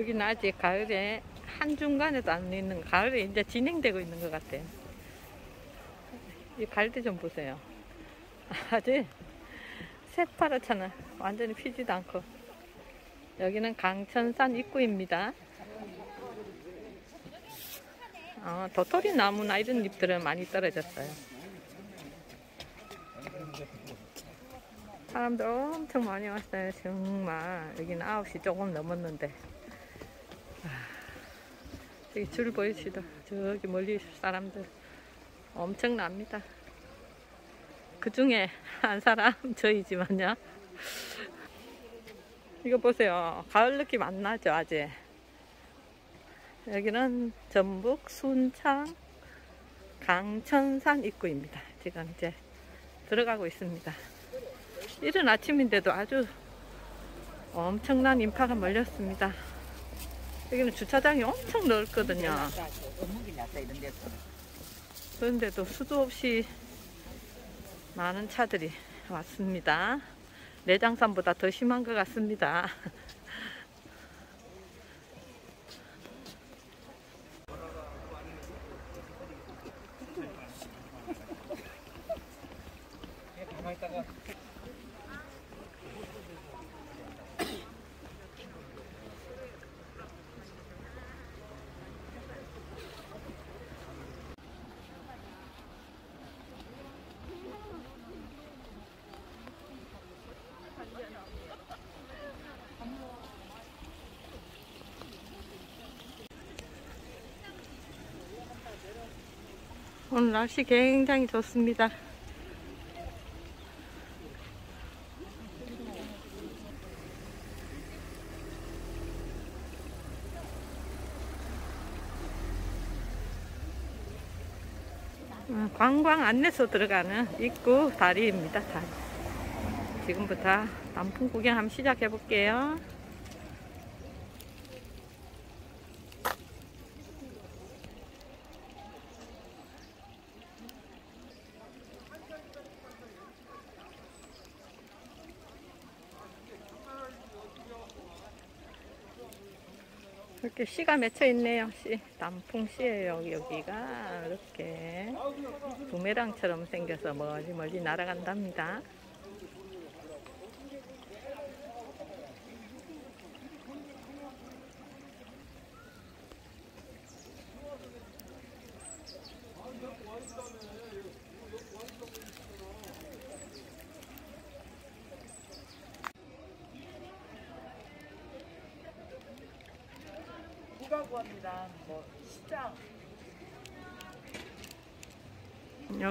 여기는 아직 가을에 한중간에도 안 있는 가을에 이제 진행되고 있는 것 같아요. 이 갈대 좀 보세요. 아주 새파랗잖아. 완전히 피지도 않고. 여기는 강천산 입구입니다. 어, 도토리 나무나 이런 잎들은 많이 떨어졌어요. 사람들 엄청 많이 왔어요. 정말. 여기는 9시 조금 넘었는데. 저기 줄 보이시죠? 저기 멀리 사람들 엄청납니다. 그 중에 한 사람 저이지만요. 이거 보세요. 가을 느낌 안 나죠, 아직? 여기는 전북 순창 강천산 입구입니다. 지금 이제 들어가고 있습니다. 이른 아침인데도 아주 엄청난 인파가 몰렸습니다. 여기는 주차장이 엄청 넓거든요. 그런데도 수도 없이 많은 차들이 왔습니다. 내장산보다 더 심한 것 같습니다. 오늘 날씨 굉장히 좋습니다. 어, 관광 안내소 들어가는 입구 다리입니다. 다리. 지금부터 단풍 구경 한번 시작해 볼게요. 이렇게 씨가 맺혀 있네요. 씨. 단풍 씨예요. 여기가 이렇게 부메랑처럼 생겨서 멀리 멀리 날아간답니다.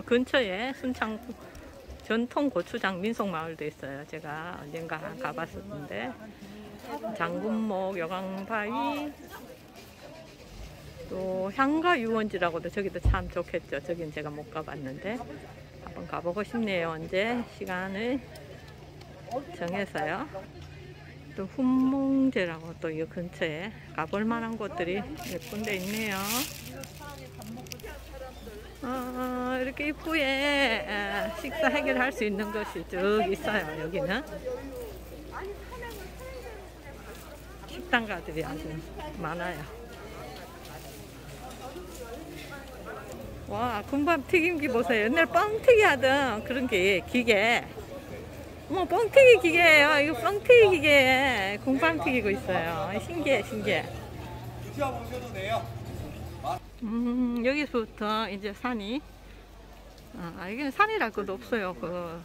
근처에 순창 전통 고추장 민속마을도 있어요. 제가 언젠가 가봤었는데 장군목, 여강바위 또 향가 유원지라고도 저기도 참 좋겠죠. 저긴 제가 못 가봤는데 한번 가보고 싶네요. 언제 시간을 정해서요. 또 훈몽제라고 또 이 근처에 가볼 만한 곳들이 예쁜 데 있네요. 어, 이렇게 입구에 에, 식사 해결할 수 있는 것이 쭉 있어요. 여기는 식당가들이 아주 많아요. 와, 군밥 튀김기 보세요. 옛날 뻥튀기 하던 그런 게 기계. 뭐 뻥튀기 기계예요. 이거 뻥튀기 기계에 군밥 튀기고 있어요. 신기해, 신기해. 드셔보셔도 돼요. 음, 여기서부터 이제 산이, 아, 여기는 산이랄 것도 없어요. 그,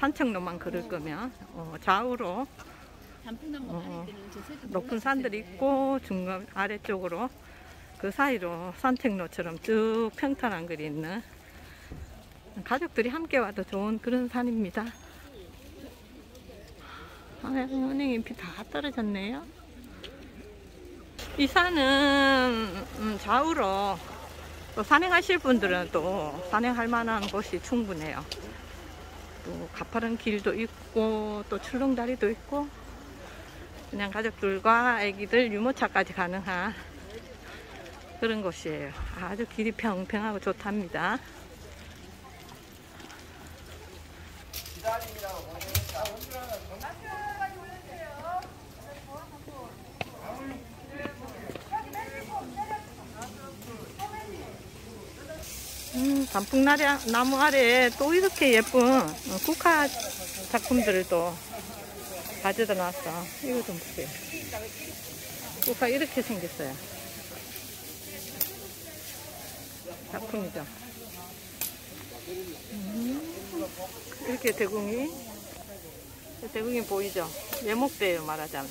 산책로만 걸을 거면, 어, 좌우로, 어, 높은 산들이 있고, 중간, 아래쪽으로, 그 사이로 산책로처럼 쭉 평탄한 글이 있는 가족들이 함께 와도 좋은 그런 산입니다. 아, 은행 잎이 다 떨어졌네요. 이 산은 음, 좌우로 또 산행하실 분들은 또 산행할 만한 곳이 충분해요. 또 가파른 길도 있고 또 출렁다리도 있고 그냥 가족들과 아기들 유모차까지 가능한 그런 곳이에요. 아주 길이 평평하고 좋답니다. 음, 단풍나무 나무 아래에 또 이렇게 예쁜 어, 국화 작품들을 또 가져다 놨어. 이거 좀 보세요. 국화 이렇게 생겼어요. 작품이죠. 음, 이렇게 대궁이, 대궁이 보이죠? 예목대예요, 말하자면.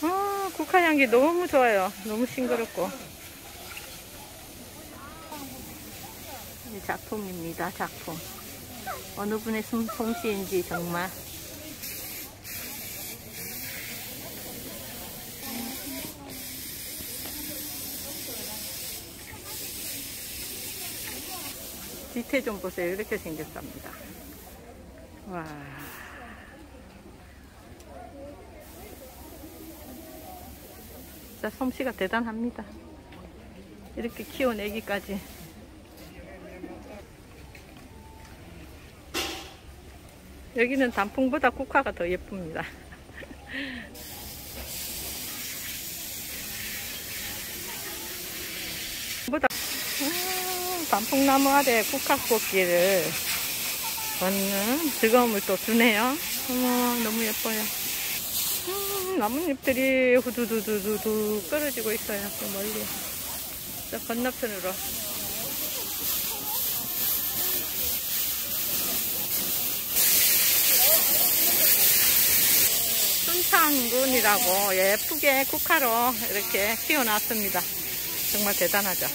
아, 국화 향기 너무 좋아요. 너무 싱그럽고. 이 작품입니다, 작품. 어느 분의 솜- 솜씨인지 정말. 뒤태 좀 보세요. 이렇게 생겼답니다. 와. 진짜 솜씨가 대단합니다. 이렇게 키워내기까지. 여기는 단풍보다 국화가 더 예쁩니다. 보다 음, 단풍나무 아래 국화꽃길을 걷는 즐거움을 또 주네요. 어머, 너무 예뻐요. 음, 나뭇잎들이 후두두두두두 떨어지고 있어요. 저 멀리. 저 건너편으로. 순창군이라고 예쁘게 국화로 이렇게 키워놨습니다. 정말 대단하죠.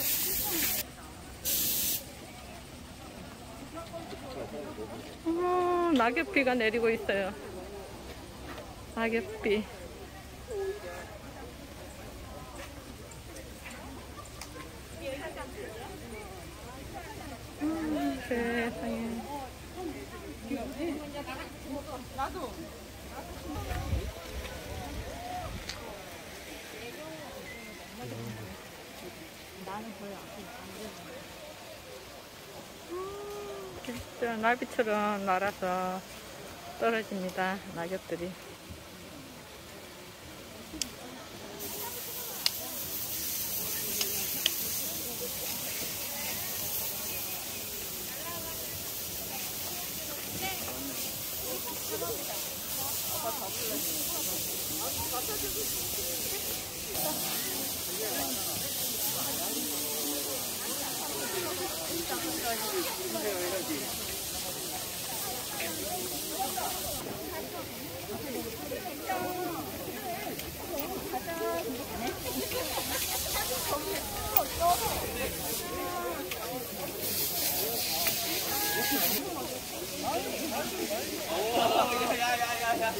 어, 낙엽비가 내리고 있어요. 낙엽비. 음, 세상에. 진짜 날비처럼 날아서 떨어집니다. 낙엽들이.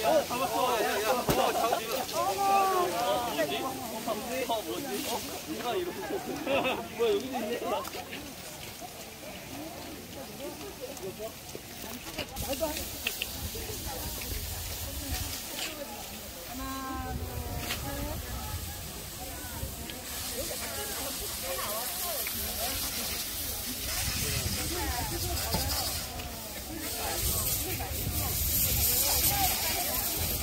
야, 잡았어. 야, 야, 어, 잡지. 어, 뭐지? 어, 뭐지? 어, 누가 이러고. 뭐야, 여기도 있네. Thank you. 待って!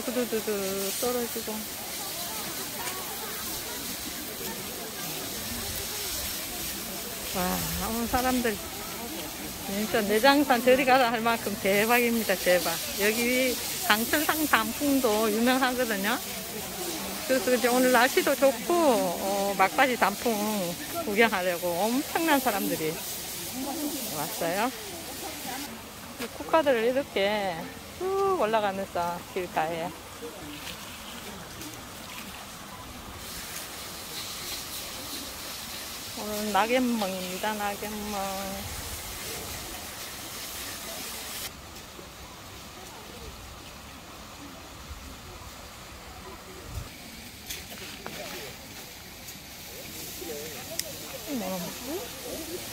후두두두 떨어지고. 와, 오늘 사람들 진짜 내장산 저리 가라 할 만큼 대박입니다, 대박. 여기 강천상 단풍도 유명하거든요. 그래서 이제 오늘 날씨도 좋고, 어, 막바지 단풍 구경하려고 엄청난 사람들이 왔어요. 이 쿠카들을 이렇게 쭉 올라가면서 길가에 오늘 낙엽멍입니다, 낙엽멍.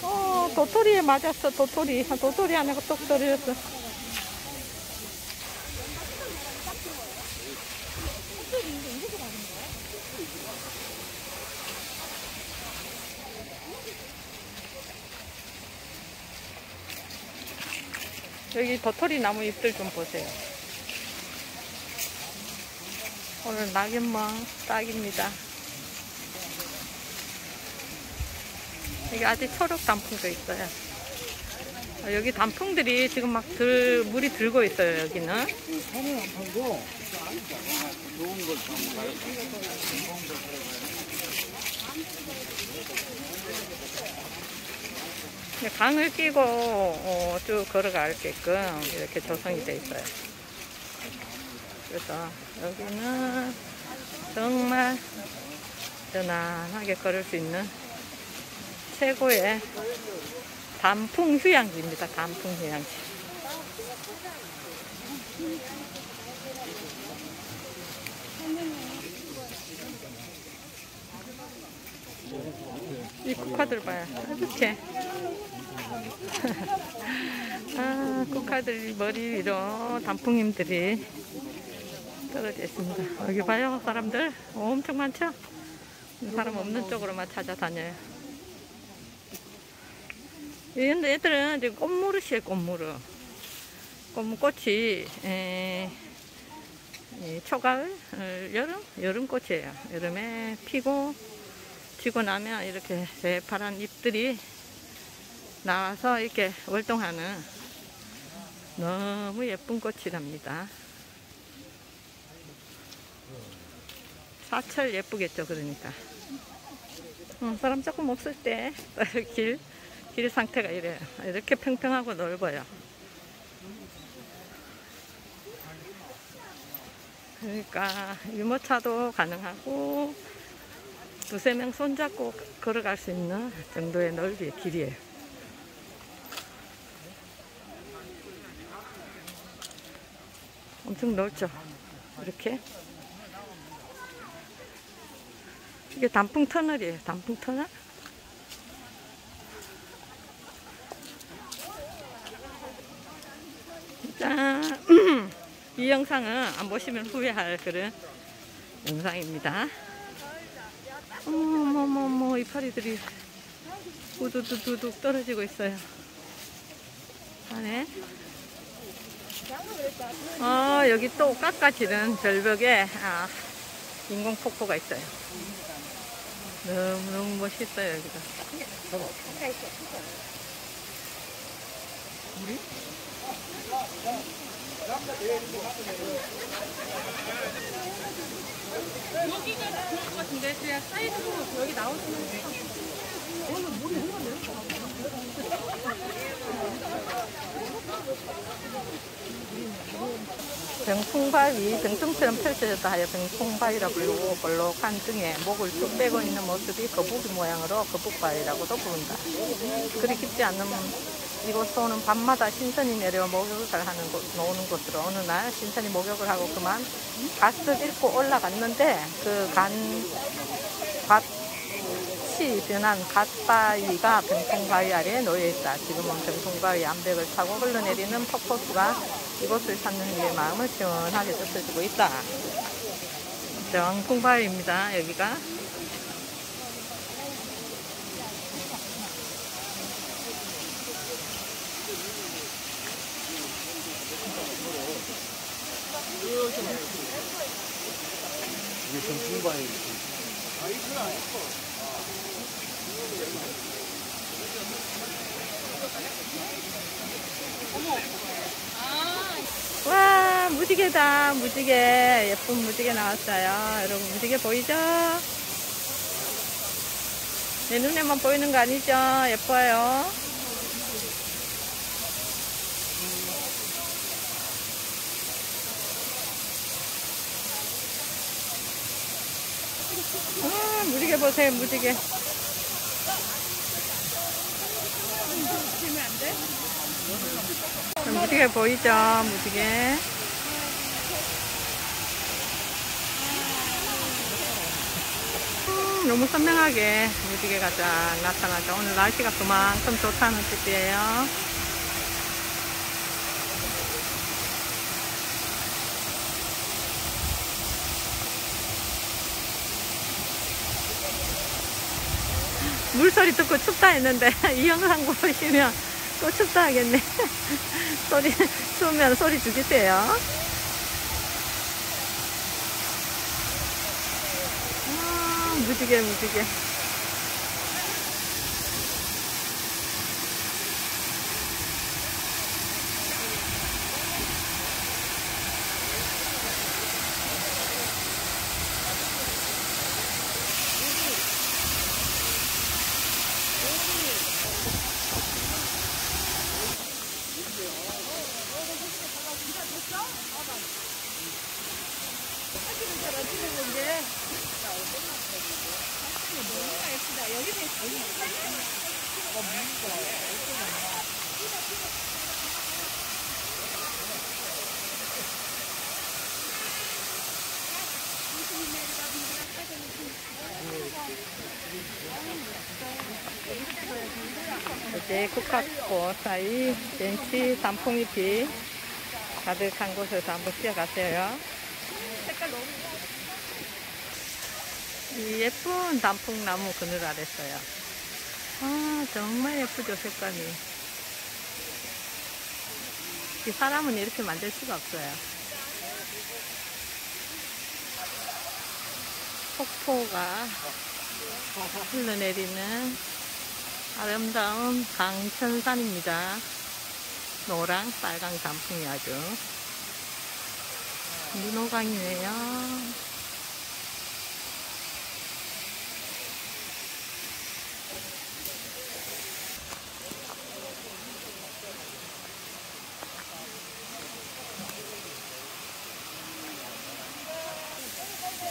어, 도토리에 맞았어, 도토리. 아, 도토리 안에 똑 떨어졌어. 여기 도토리 나무 잎들 좀 보세요. 오늘 낙엽망 딱입니다. 여기 아직 초록 단풍도 있어요. 아, 여기 단풍들이 지금 막 들, 물이 들고 있어요, 여기는. 이제 강을 끼고 어, 쭉 걸어가게끔 이렇게 조성이 되어 있어요. 그래서 여기는 정말 편안하게 걸을 수 있는 최고의 단풍 휴양지입니다. 단풍 휴양지. 이 국화들 봐요. 이렇게. 아, 국화들 머리 위로 단풍님들이 떨어져 있습니다. 여기 봐요, 사람들. 엄청 많죠? 사람 없는 쪽으로만 찾아다녀요. 근데 얘들은 지금 꽃무릇이에요, 꽃무릇. 꽃무꽃이, 에, 이 초가을, 어, 여름? 여름꽃이에요. 여름에 피고, 지고 나면 이렇게 새파란 잎들이 나와서 이렇게 월동하는 너무 예쁜 꽃이랍니다. 사철 예쁘겠죠, 그러니까. 음, 사람 조금 없을 때, 길, 길 상태가 이래요. 이렇게 평평하고 넓어요. 그러니까 유모차도 가능하고 두세 명 손잡고 걸어갈 수 있는 정도의 넓이의 길이에요. 엄청 넓죠? 이렇게. 이게 단풍 터널이에요. 단풍 터널. 짠! 이 영상은 안 보시면 후회할 그런 영상입니다. 어머머머머 이파리들이 우두두두둑 떨어지고 있어요. 안에. 어, 여기 또 깎아지는 절벽에 아, 인공 폭포가 있어요. 너무 너무 멋있어요, 여기가. 여기가 좋을 것 같은데 그냥 사이드로 여기 나오시면 병풍바위, 병풍처럼 펼쳐졌다 하여 병풍바위라 부르고 볼록한 등에 목을 쭉 빼고 있는 모습이 거북이 모양으로 거북바위라고도 부른다. 그리 깊지 않는 이곳도 는 밤마다 신선이 내려 목욕을 하는 곳, 노는 곳으로 어느 날 신선이 목욕을 하고 그만 갓을 잃고 올라갔는데 그 간, 갓이 변한 갓바위가 병풍바위 아래에 놓여있다. 지금은 병풍바위 암벽을 타고 흘러내리는 폭포수가 이곳을 찾는 이의 마음을 시원하게 뜯어주고 있다. 병풍바위입니다. 여기가. 이게 전풍바위. 와 무지개다 무지개 예쁜 무지개 나왔어요 여러분 무지개 보이죠? 내 눈에만 보이는 거 아니죠? 예뻐요 아, 무지개 보세요 무지개 무지개 보이죠? 무지개. 음, 너무 선명하게 무지개가 쫙 나타나죠. 오늘 날씨가 그만큼 좋다는 뜻이에요. 물소리 듣고 춥다 했는데 이 영상 보시면 또 춥다 하겠네. 소리, 추우면 소리 죽이세요. 아, 무지개, 무지개. 이제 사이 벤치 단풍잎이 가득한 곳에서 한번 뛰어가세요. 이 예쁜 단풍나무 그늘 아래서요. 아, 정말 예쁘죠, 색감이. 이 사람은 이렇게 만들 수가 없어요. 폭포가 흘러내리는 아름다운 강천산입니다. 노랑 빨강 단풍이 아주 민호강이네요.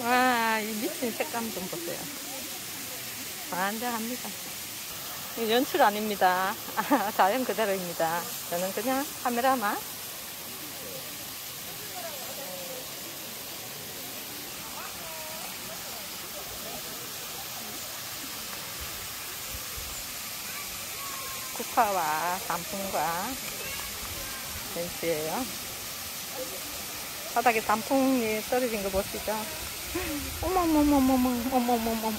와, 이 미친 색감 좀 보세요. 완전합니다. 연출 아닙니다. 자연 그대로입니다. 저는 그냥 카메라만. 국화와 단풍과 벤치예요. 바닥에 단풍이 떨어진 거 보시죠? 어머머머머머, 어머머머머,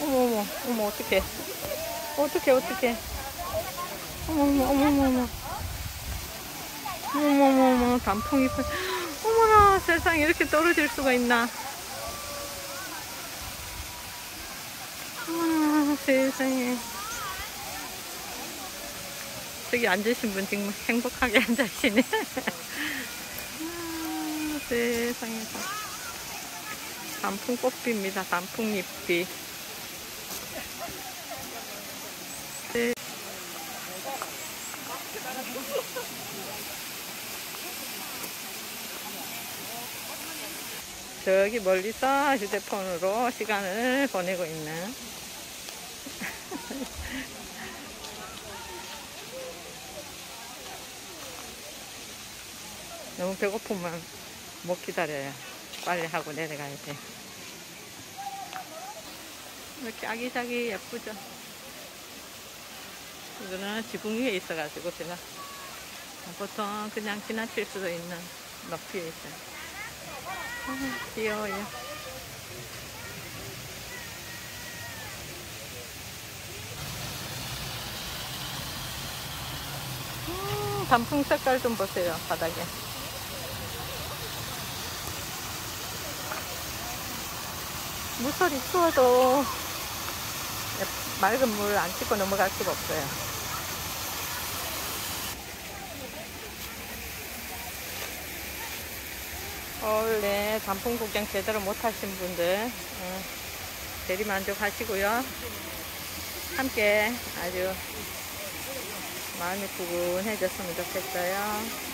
어머머, 어머, 어떡해. 어떡해, 어떡해. 어머머, 어머머머. 어머머머, 단풍이. 펄- 어머나, 세상에 이렇게 떨어질 수가 있나. 어머나, 세상에. 저기 앉으신 분 정말 행복하게 앉으시네. 아, 세상에. 단풍꽃비입니다. 단풍잎비. 저기 멀리서 휴대폰으로 시간을 보내고 있는 너무 배고프면 못 기다려요. 빨리 하고 내려가야 돼. 이렇게 아기자기 예쁘죠? 이거는 지붕 위에 있어가지고 제가 보통 그냥 지나칠 수도 있는 높이에 있어요. 귀여워요. 음, 단풍 색깔 좀 보세요, 바닥에. 물소리 추워도 맑은 물 안 찍고 넘어갈 수가 없어요. 원래 단풍 구경 제대로 못 하신 분들 어, 대리만족 하시고요. 함께 아주 마음이 부근해졌으면 좋겠어요.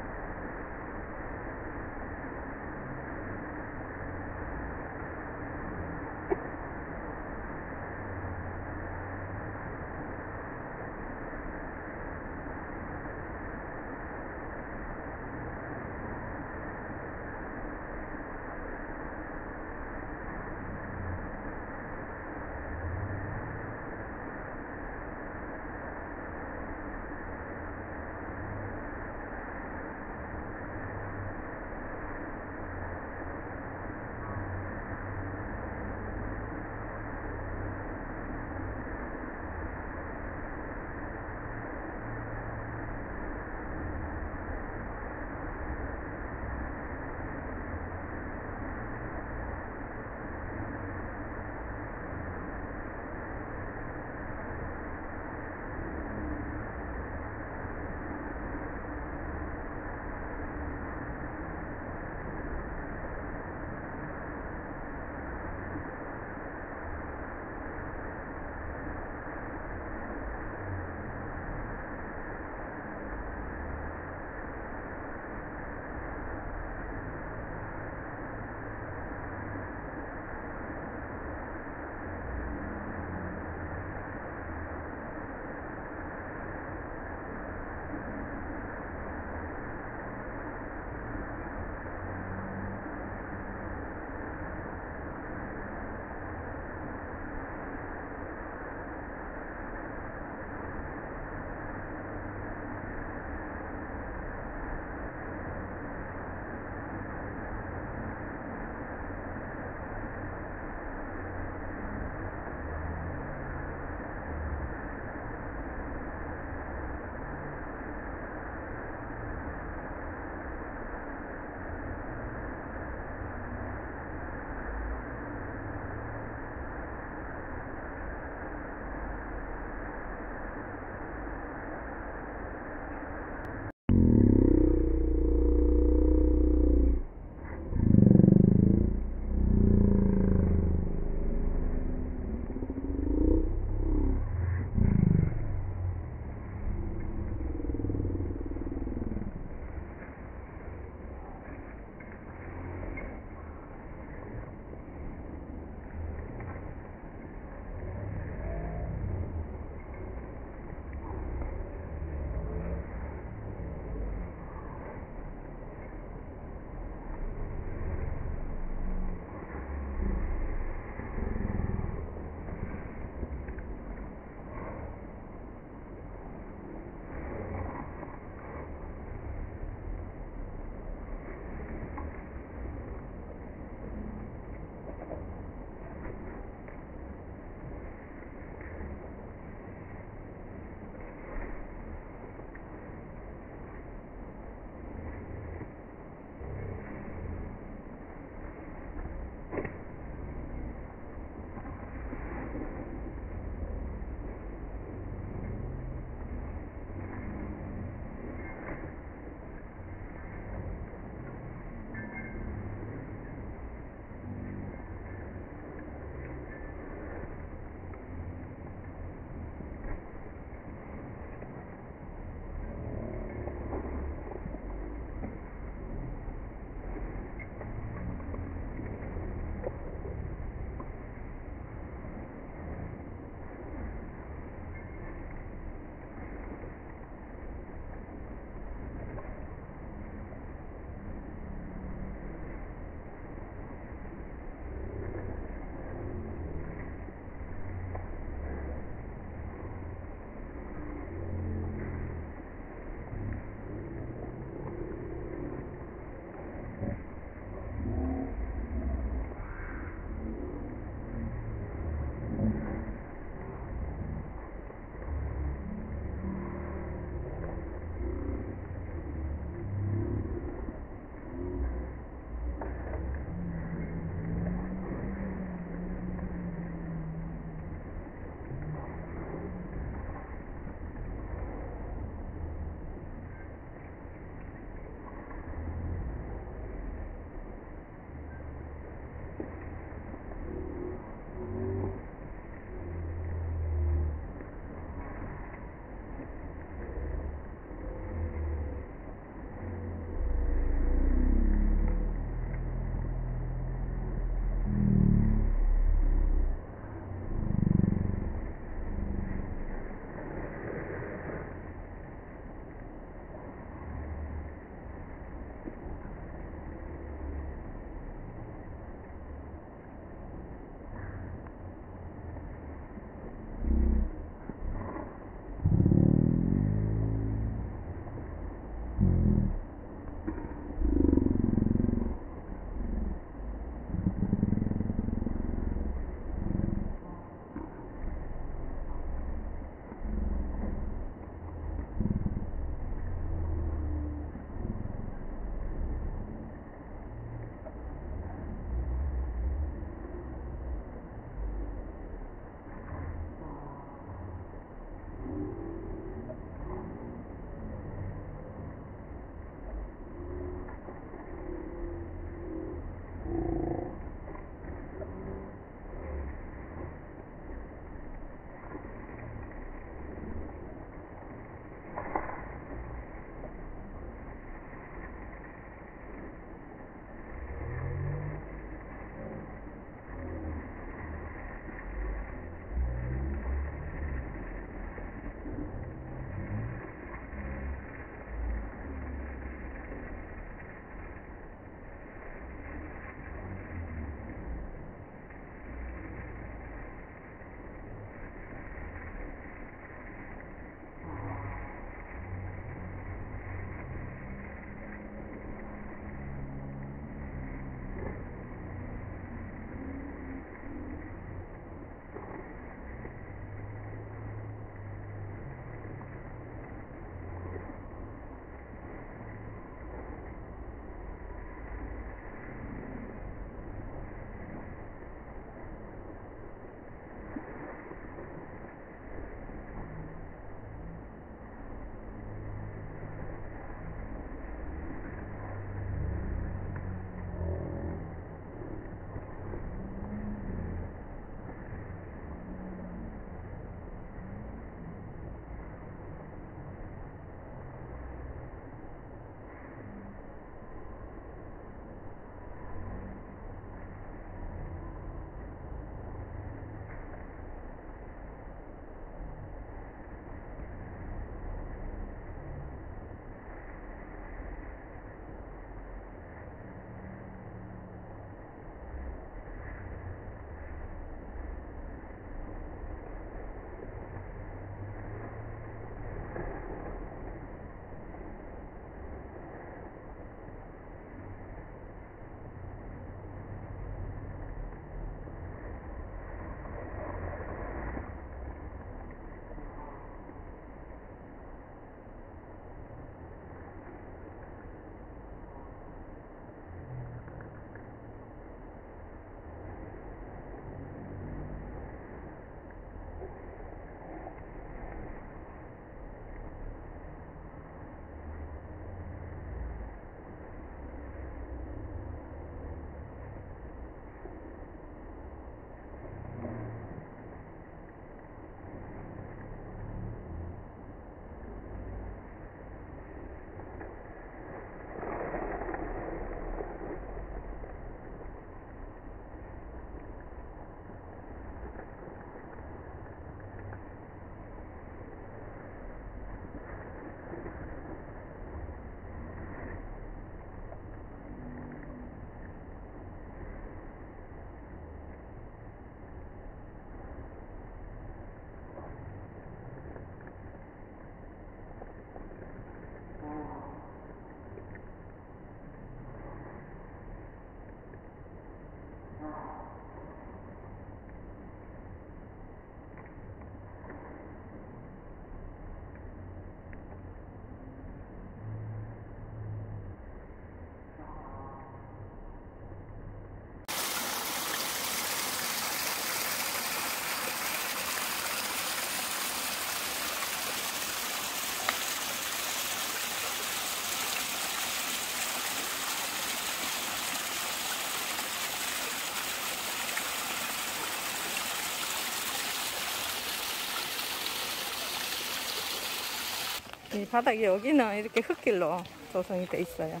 이 바닥이 여기는 이렇게 흙길로 조성이 돼 있어요.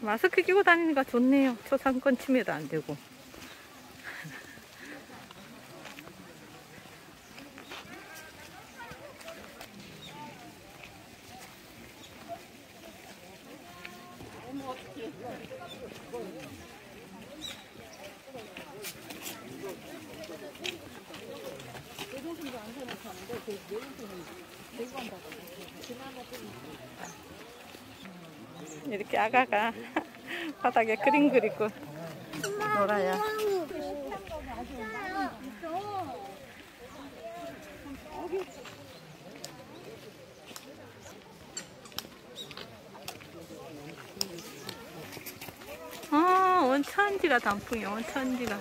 마스크 끼고 다니니까 좋네요. 초상권 침해도 안 되고. 아가가 바닥에 그림 그리고 놀아요. 아, 원천지가 단풍이야, 원천지가.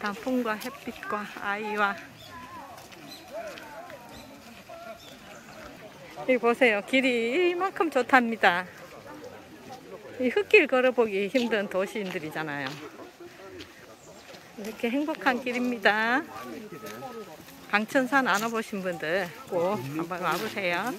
단풍과 햇빛과 아이와. 여기 보세요. 길이 이만큼 좋답니다. 이 흙길 걸어보기 힘든 도시인들이잖아요. 이렇게 행복한 길입니다. 강천산 안 와보신 분들 꼭 한번 와보세요.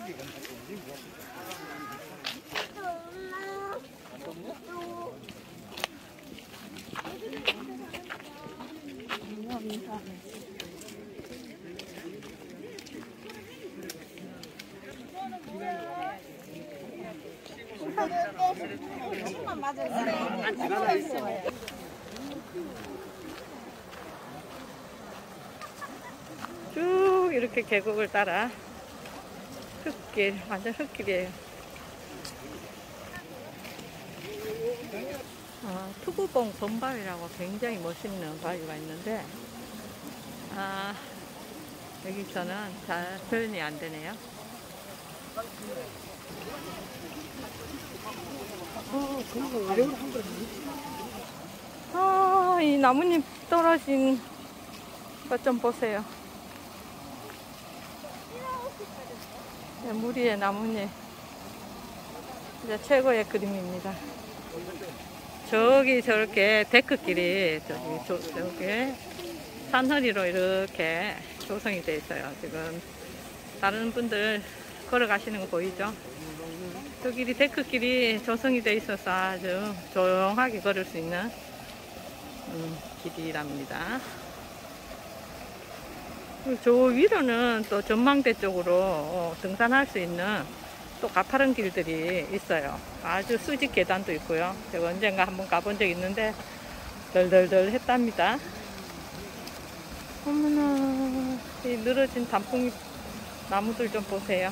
쭉 이렇게 계곡을 따라 흙길, 완전 흙길이에요. 어, 투구봉 범바위라고 굉장히 멋있는 바위가 있는데, 아, 여기서는 잘 표현이 안 되네요. 아, 이 나뭇잎 떨어진 것 좀 보세요. 네, 물 위에 나뭇잎. 진짜 최고의 그림입니다. 저기 저렇게 데크길이 저기 저, 저기 산허리로 이렇게 조성이 되어 있어요. 지금 다른 분들 걸어가시는 거 보이죠? 저 길이 데크길이 조성이 되어 있어서 아주 조용하게 걸을 수 있는 음, 길이랍니다. 저 위로는 또 전망대 쪽으로 어, 등산할 수 있는 또 가파른 길들이 있어요. 아주 수직 계단도 있고요. 제가 언젠가 한번 가본 적 있는데 덜덜덜 했답니다. 어머나, 이 늘어진 단풍 나무들 좀 보세요.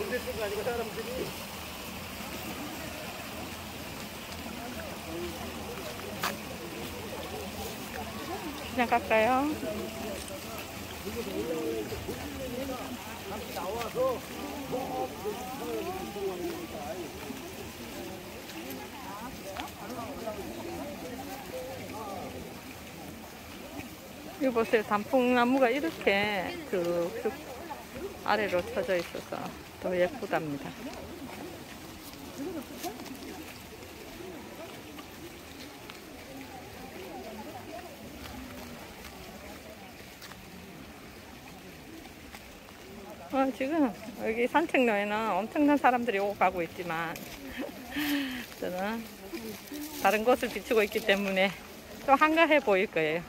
가운데 쪽가 아니고 사람들이 그냥 갈까요? 이거 보세요. 단풍나무가 이렇게 쭉 아래로 쳐져 있어서 더 예쁘답니다. 어, 지금 여기 산책로에는 엄청난 사람들이 오고 가고 있지만 저는 다른 곳을 비추고 있기 때문에 좀 한가해 보일 거예요.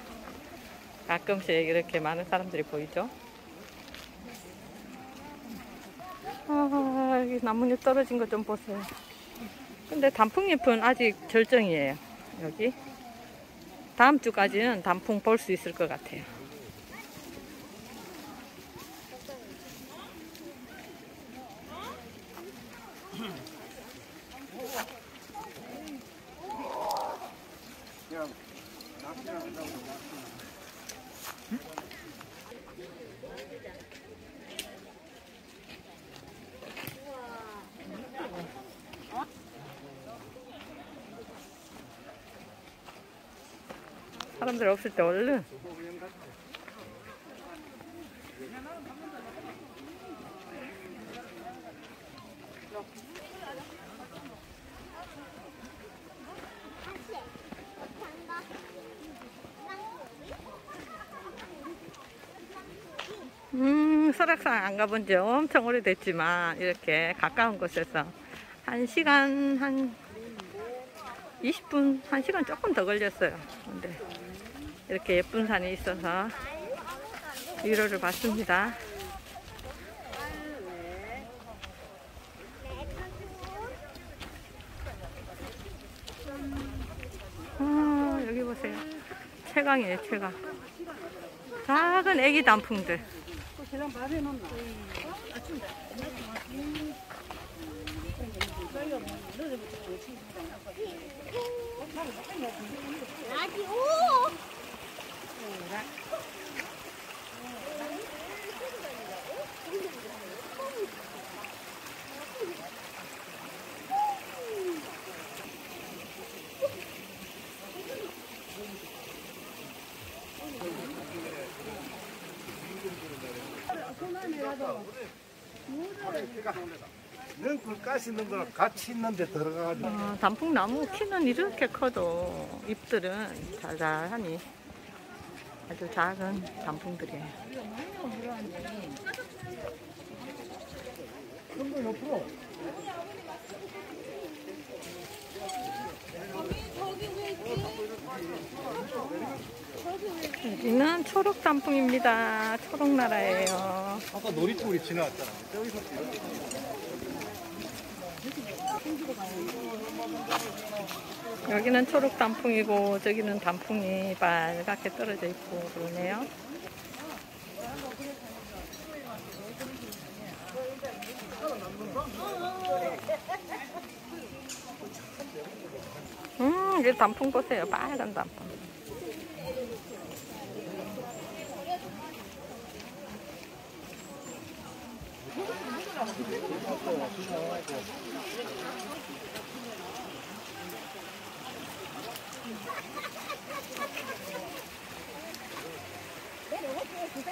가끔씩 이렇게 많은 사람들이 보이죠. 아, 여기 나뭇잎 떨어진 거 좀 보세요. 근데 단풍잎은 아직 절정이에요. 여기. 다음 주까지는 단풍 볼 수 있을 것 같아요. 사람들 없을 때 얼른 음, 설악산 안 가본 지 엄청 오래됐지만 이렇게 가까운 곳에서 한시간한 20분, 한시간 조금 더 걸렸어요. 근데 이렇게 예쁜 산이 있어서 위로를 받습니다. 아, 여기 보세요. 최강이에요, 최강. 작은 애기 단풍들. 능풀 가시 있는 거랑 같이 있는데 들어가가지고. 어, 단풍나무 키는 이렇게 커도 잎들은 자잘하니 아주 작은 단풍들이에요. 그거 옆으로 여기는 초록 단풍입니다. 초록 나라예요. 아까 놀이터 우리 지나왔잖아 저기서 여기는 초록 단풍이고 저기는 단풍이 빨갛게 떨어져 있고 그러네요. 음, 이게 단풍 보세요. 빨간 단풍. 근데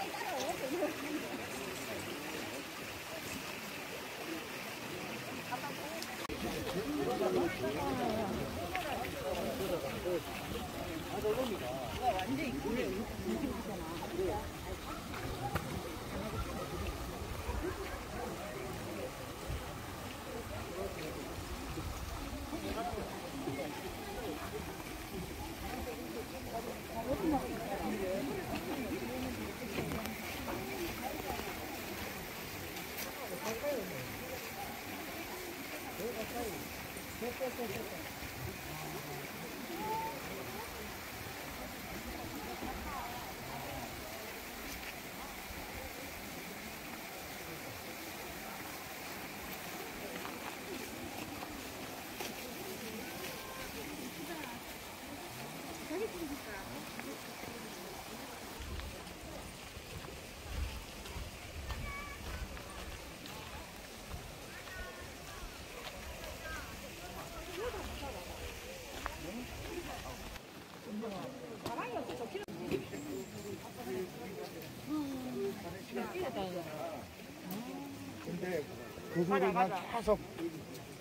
그 소리만 계속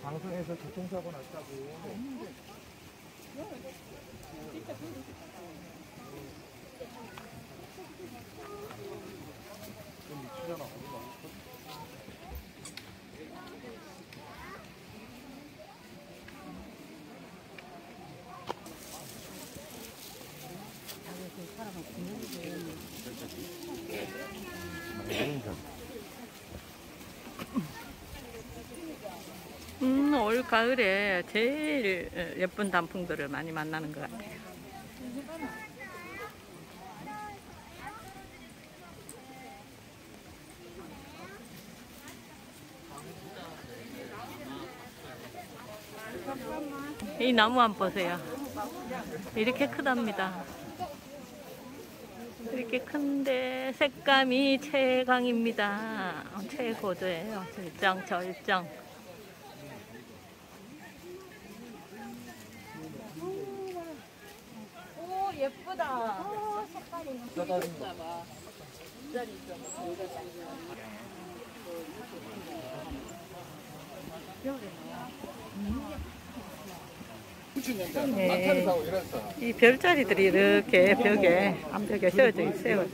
방송에서 교통사고 났다고 가을에 제일 예쁜 단풍들을 많이 만나는 것 같아요. 이 나무 한 보세요. 이렇게 크답니다. 이렇게 큰데 색감이 최강입니다. 최고조예요. 절정, 절정. 오 예쁘다. 오 색깔이 네. 이 별자리들이 이렇게 벽에 암벽에 세워져 있어요.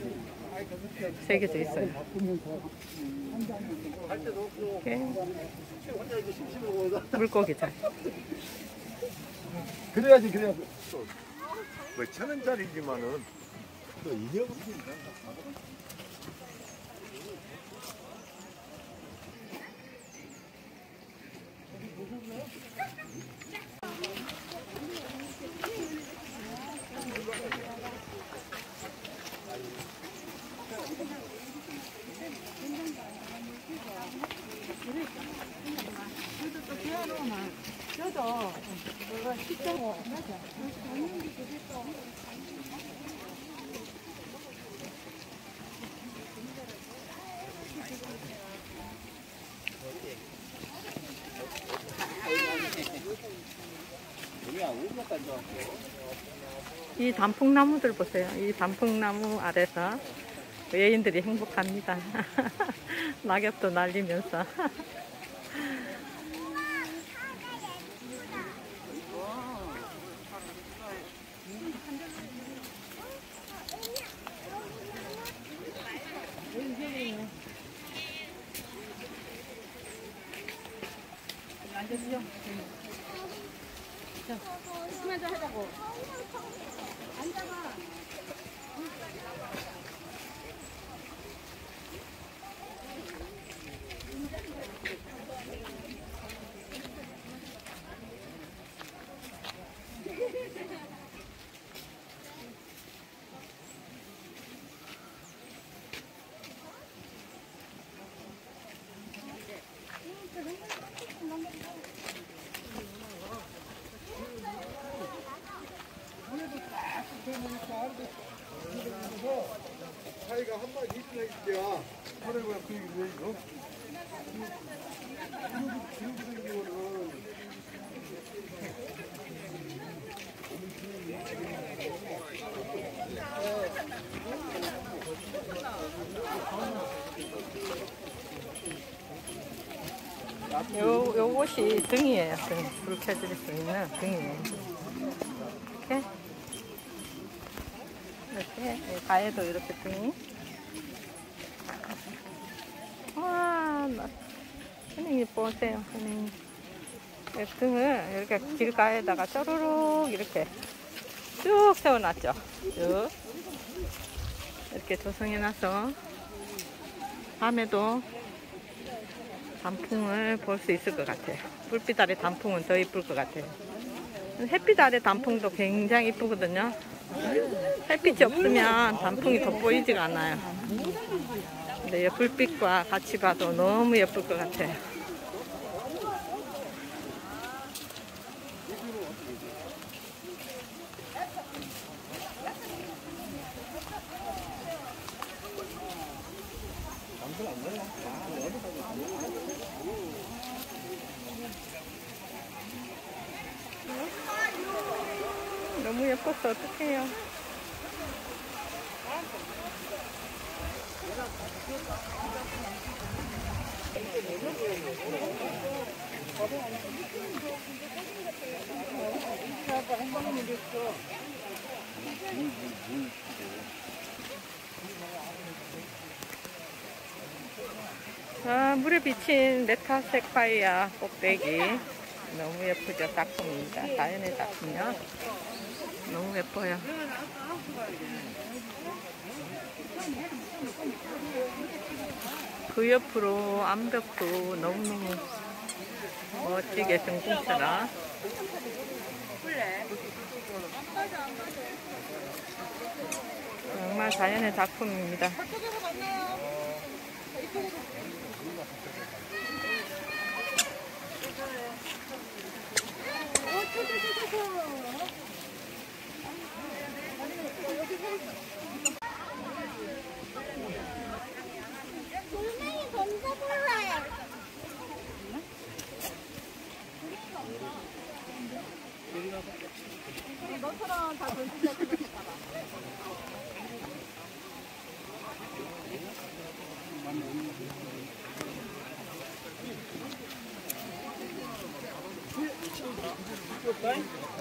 세 개도 있어요. 이렇게 물고기들. 그래야지 그래야 뭐천 원짜리지만은 또 인형 이 단풍나무들 보세요. 이 단풍나무 아래서 외인들이 행복합니다. 낙엽도 날리면서. 차이가 한 마리 있으나 있대야. 그래 왜그 얘기 왜 이거? 요, 요것이 등이에요. 켜질 수 있는 등이에요. 이렇게. 이렇게. 이 가에도 이렇게 등이. 와, 나, 선생님 보세요. 선생님. 이 등을 이렇게 길가에다가 쪼르륵 이렇게 쭉 세워놨죠. 쭉. 이렇게 조성해놔서 밤에도 단풍을 볼 수 있을 것 같아요. 불빛 아래 단풍은 더 이쁠 것 같아요. 햇빛 아래 단풍도 굉장히 이쁘거든요. 햇빛이 없으면 단풍이 돋보이지가 않아요. 근데 이 불빛과 같이 봐도 너무 예쁠 것 같아요. 예뻐서 어떡해요. 아, 물에 비친 메타세콰이아 꼭대기. 너무 예쁘죠 작품입니다. 자연의 작품이요 너무 예뻐요. 그 옆으로 암벽도 너무너무 멋지게 등풍처럼 정말 자연의 작품입니다 돌멩이 던져볼래. 너처럼 다 던진다 생각해봐라. 음,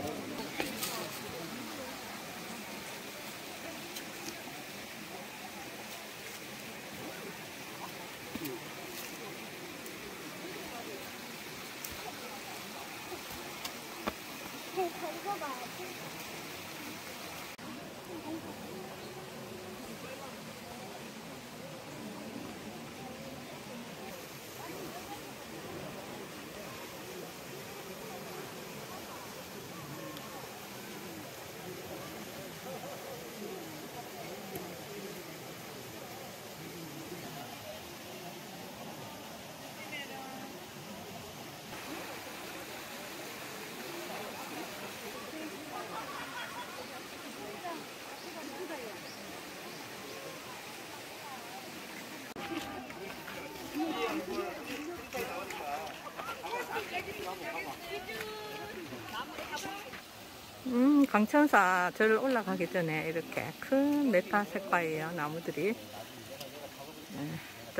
강천사 절 올라가기 전에 이렇게 큰 메타 색과예요, 나무들이.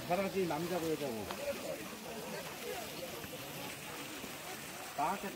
사랑지 남자고 여자고. 나한테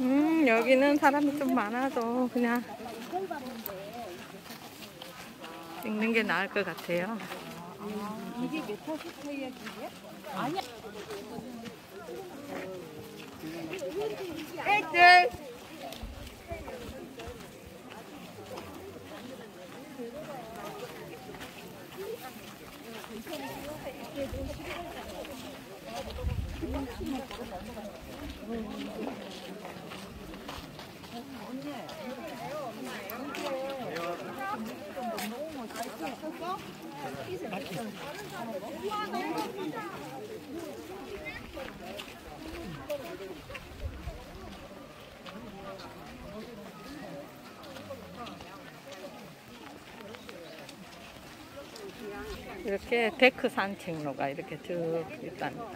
음, 여기는 사람이 좀 많아도 그냥 찍는 게 나을 것 같아요. 이게 메타 스카이야 길이야? 아니야. 우와 너무 감사합니다. 이렇게 데크 산책로가 이렇게 쭉 있답니다.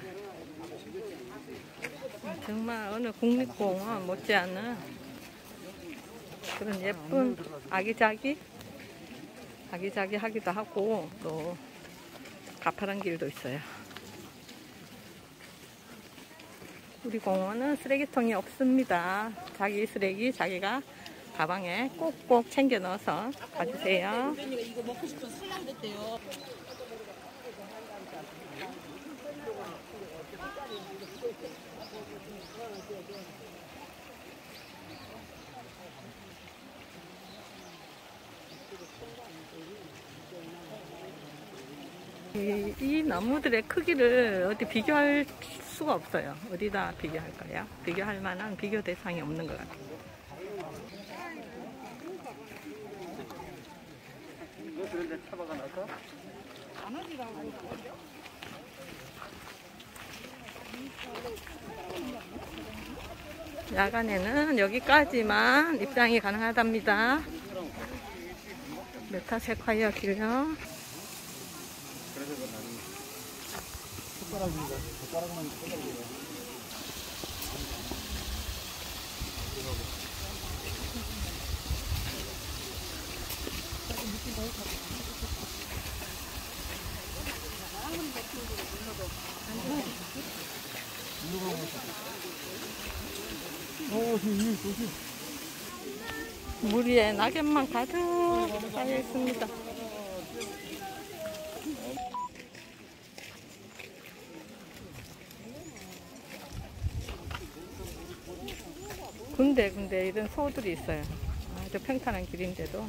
정말 어느 국립공원 못지않은 그런 예쁜 아기자기 아기자기 하기도 하고 또 가파른 길도 있어요. 우리 공원은 쓰레기통이 없습니다. 자기 쓰레기 자기가 가방에 꼭꼭 챙겨 넣어서 가주세요. 이, 이 나무들의 크기를 어디 비교할 수가 없어요. 어디다 비교할까요? 비교할 만한 비교 대상이 없는 것 같아요. 야간에는 여기까지만 입장이 가능하답니다. 메타세콰이어 길요. 숟가락입니다. 숟가락만 숟가락이에요. 어, 위에 낙엽만 가득 쌓여 있습니다. 군데 군데 이런 소들이 있어요. 아주 평탄한 길인데도.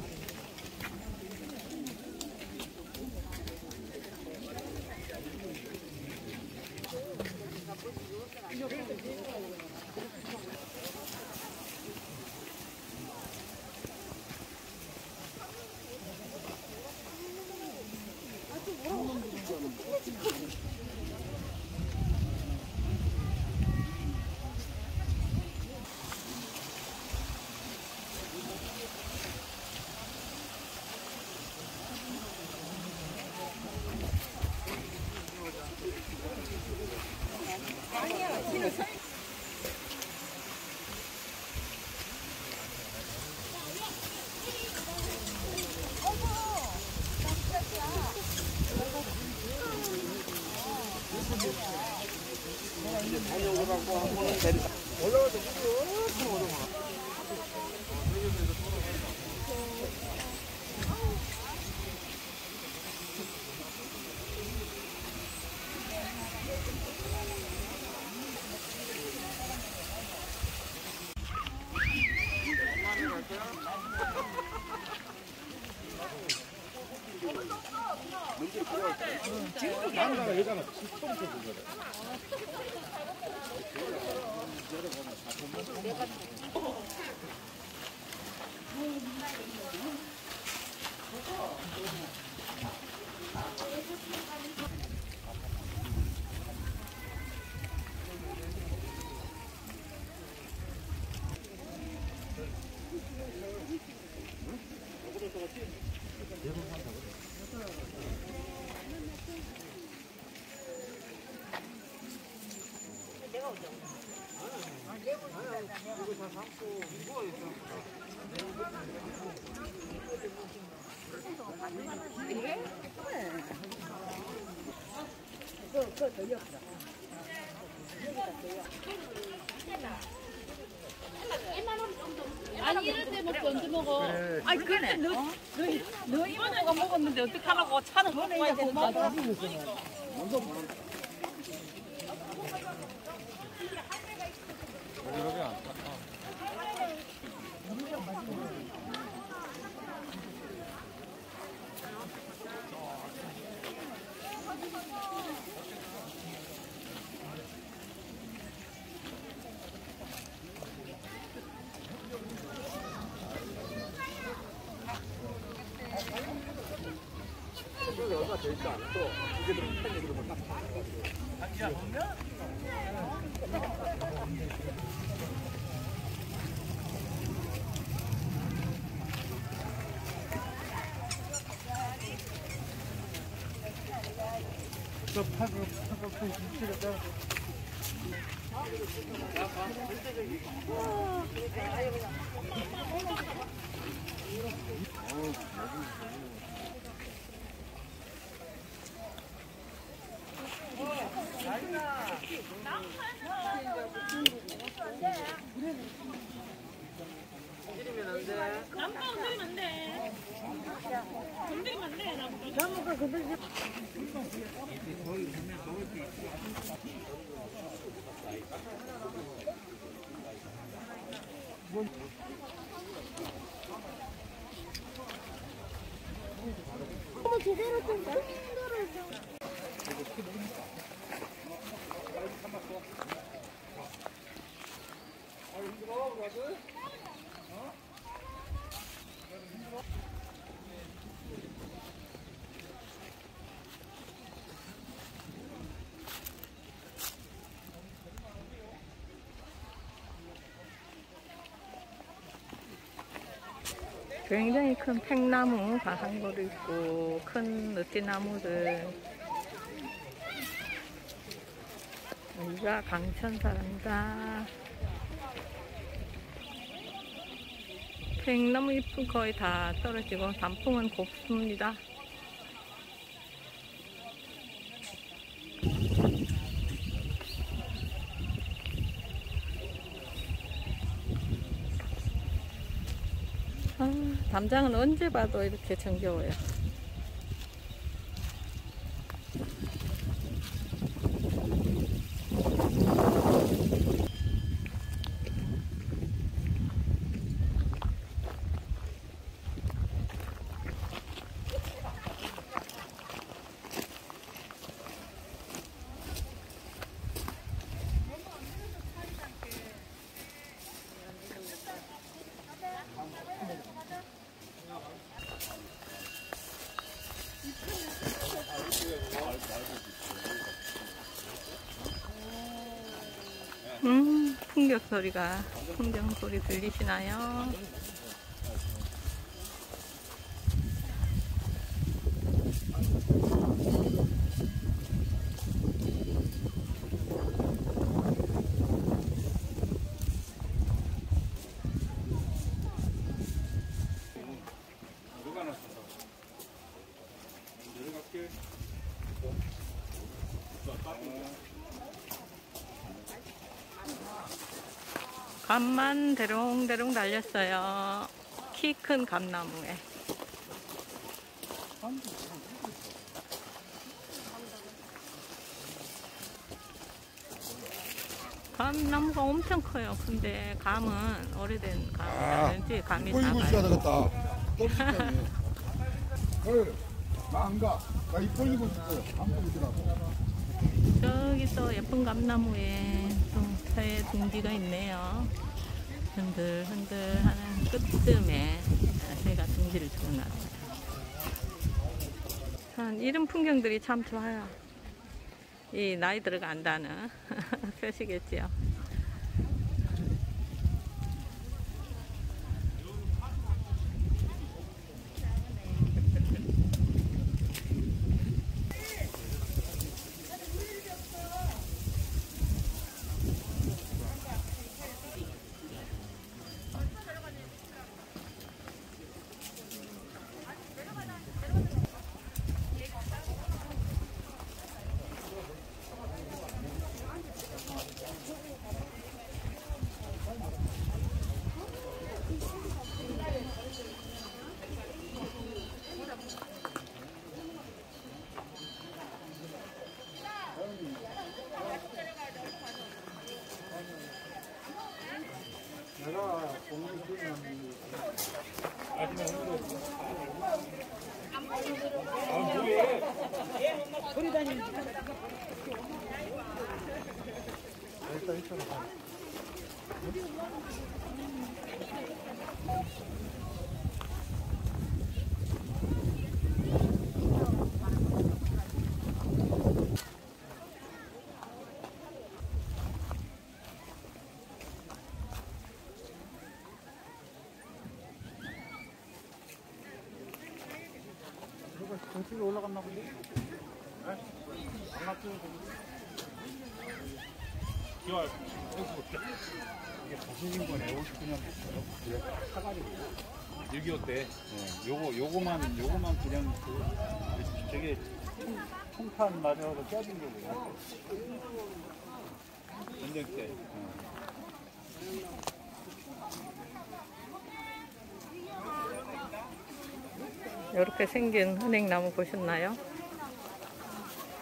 아니 그래 너, 너, 너 이모가 먹었는데 어떡하라고? 차는 먹고 와야 되는 거 아니야? 저 파그 파그 그 미치 겠다. 굉장히 큰 팽나무가 한 그루 있고 큰 느티나무들. 여기가 강천사랍니다. 팽나무 잎은 거의 다 떨어지고 단풍은 곱습니다 아, 담장은 언제 봐도 이렇게 정겨워요. 음, 풍경 소리가, 풍경 소리 들리시나요? 감만 대롱대롱 달렸어요. 키 큰 감나무에. 감나무가 엄청 커요. 근데 감은 오래된 감이라든지 감이 보이고 작아요. 있어야 되겠다. 똥 씹다니. 헐. 나안 가. 나입 벌리고 있어. 안 보이더라고. 저기 또 예쁜 감나무에 또 새의 둥지가 있네요. 흔들흔들 하는 끝쯤에 새가 둥지를 주워놨어요. 참 이런 풍경들이 참 좋아요. 이 나이 들어간다는 표시겠지요. 일단 있잖아. 누가 정치로 올라갔나 본데? 네? 안 맞죠? 기와 이게 자신인 거네. 59년부터. 사가지고. 6.25 때. 네. 요거, 요거만, 요거만 그냥 그, 저게 총탄 맞아서 깨진 거고요. 전쟁 때. 어. 이렇게 생긴 은행나무 보셨나요?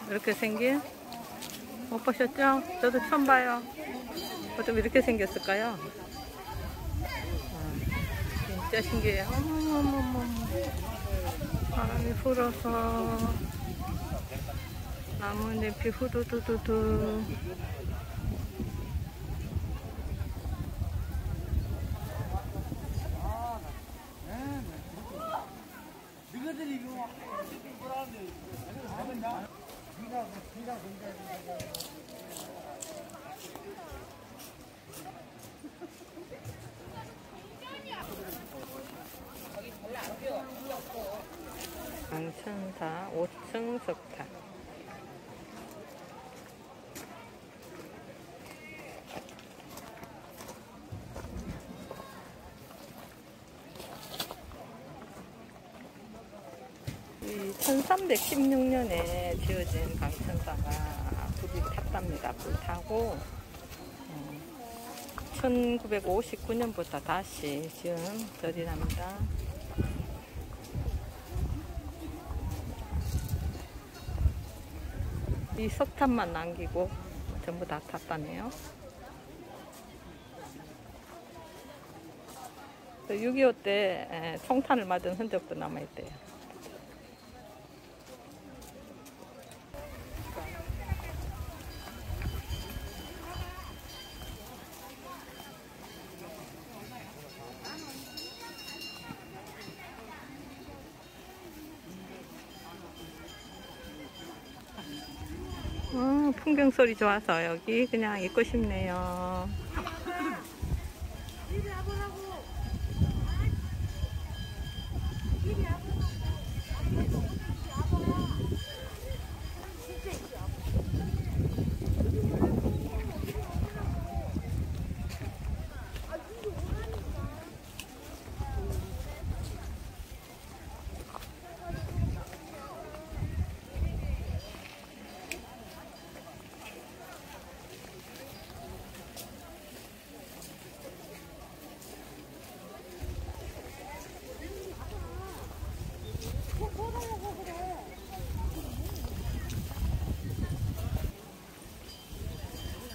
이렇게 생긴? 못 보셨죠? 저도 처음 봐요. 어쩜 이렇게 생겼을까요? 아, 진짜 신기해요. 어머머머머. 바람이 불어서 나뭇잎이 후두두두두. 강 천사 5층 석탑. 이 1316년에 지어진 강천사가 불이 탔답니다. 불 타고 1959년부터 다시 지은 절이랍니다. 이 석탑만 남기고 전부 다 탔다네요. 6.25때 에, 총탄을 맞은 흔적도 남아있대요. 풍경 소리 좋아서 여기 그냥 있고 싶네요.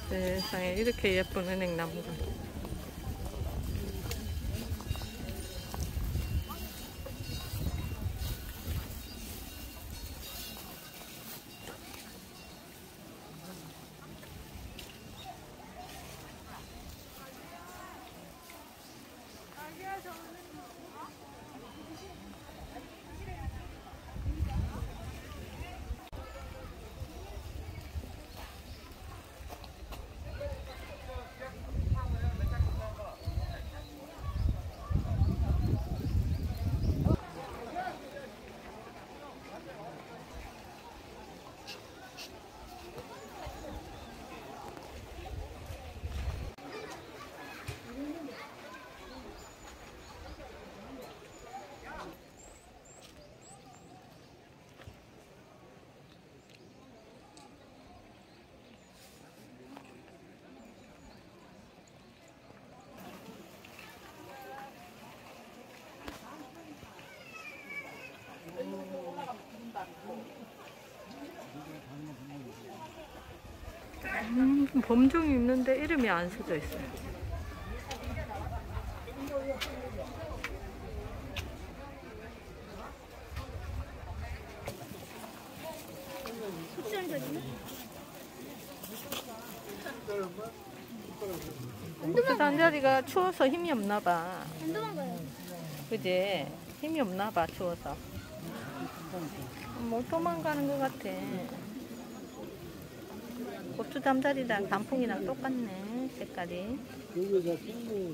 세상에 이렇게 예쁜 은행나무가. 범종이 있는데 이름이 안 써져 있어요. 그 잠자리가 추워서 힘이 없나 봐. 그지? 힘이 없나 봐, 추워서. 뭐 도망가는 것 같아. 고추 잠자리랑 단풍이랑 똑같네, 색깔이. 여기서 친구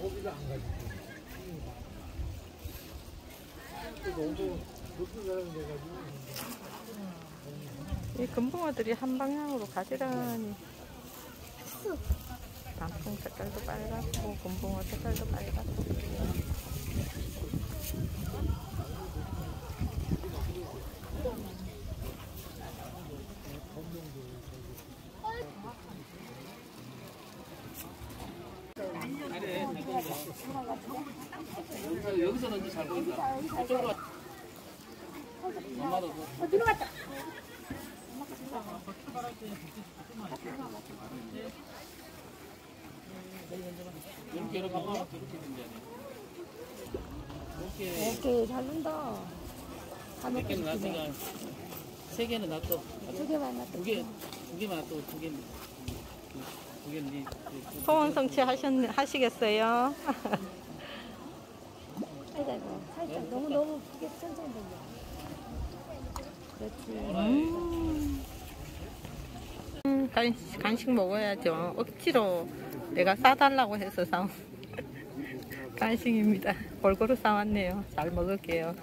거기가 안 가지. 너무 높은 사람이 돼가지고. 이 금붕어들이 한 방향으로 가지런히. 단풍 색깔도 빨갛고, 금붕어 색깔도 빨갛고. 여기서는 이제 잘 보인다. 이쪽으로 와. 엄마도 그- 이렇게 이렇게 하면 이렇게 된다네. 이렇게 오케이 잘 논다. 몇 개는 놨으니까 세 개는 놨어. 두 개만 놨다. 두 개, 두 개만 또두 개는 두 개는 네. 그- 소원 성취 하셨, 하시겠어요? 아이고 살짝 너무 너무 크게 천천히 돌려. 그렇지. 음. 음, 간식, 간식 먹어야죠. 억지로 내가 싸달라고 해서 사온 간식입니다. 골고루 사왔네요. 잘 먹을게요.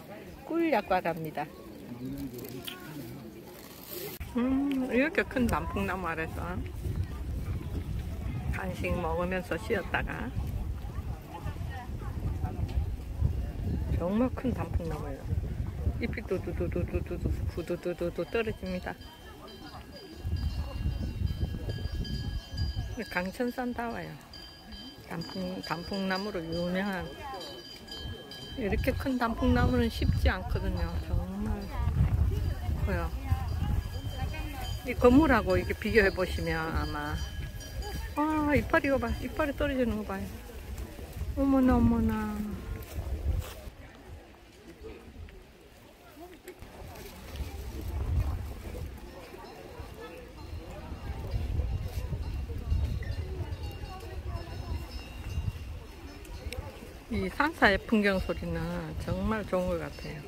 꿀약과랍니다. 음, 이렇게 큰 단풍나무 아래서 간식 먹으면서 쉬었다가 정말 큰 단풍나무예요. 잎이 두두두두두두 구두두두두 떨어집니다. 강천산 다와요. 단풍, 단풍나무로 유명한 이렇게 큰 단풍나무는 쉽지 않거든요. 정말 커요. 이 건물하고 이렇게 비교해 보시면 아마 아 이파리 이거 봐 이파리 떨어지는 거 봐요. 어머나 어머나. 이 산사의 풍경 소리는 정말 좋은 것 같아요.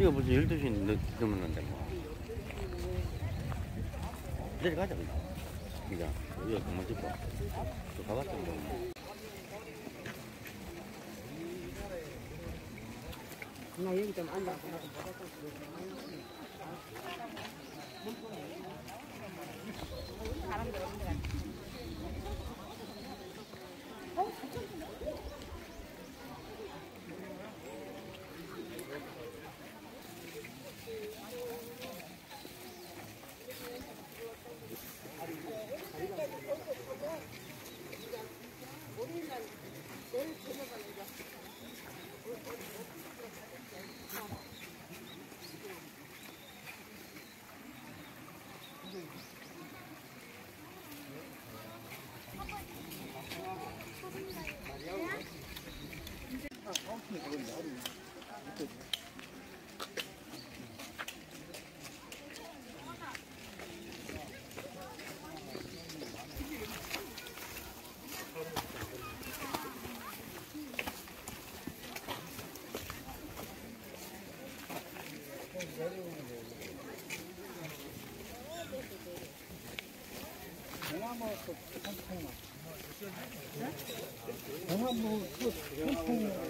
지금 벌써 12시 넘- 넘었는데 뭐. 내려가자 그냥. 그냥 여기 그만 찍고. 또 가봤자 뭐. 나 여기 좀 앉아. 영 화뭐 또 통통 오빠가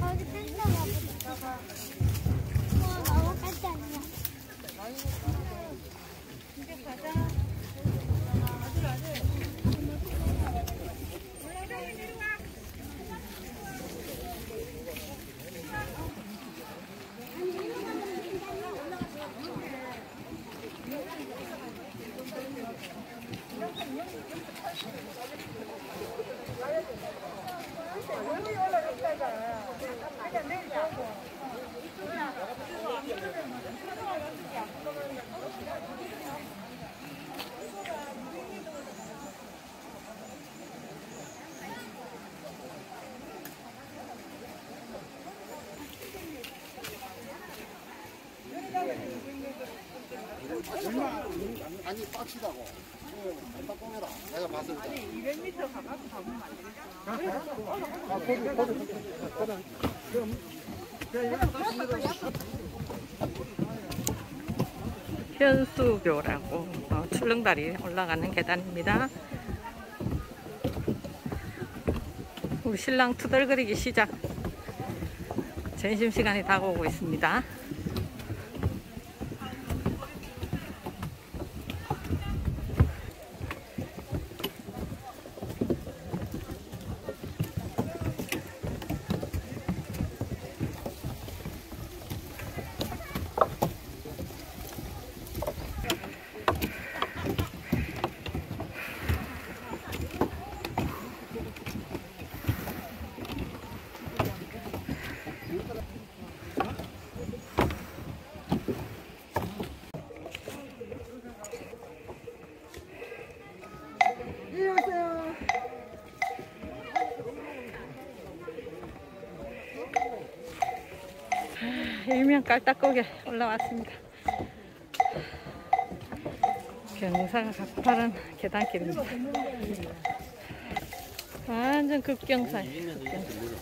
거기 텐트가 붙어가. 와, 너무 깜짝이야. 아니 빡치다고. 딱 꺼내라. 내가 봤을 때. 아니 200m 가까이 가보면 안 되겠어. 아, 거기 거기 거기. 그럼 현수교라고 어, 출렁다리 올라가는 계단입니다. 우리 신랑 투덜거리기 시작. 점심시간이 다가오고 있습니다. 일명 깔딱고개 올라왔습니다. 경사가 가파른 계단길입니다. 완전 급경사예요. 있는 데 이렇게 물어.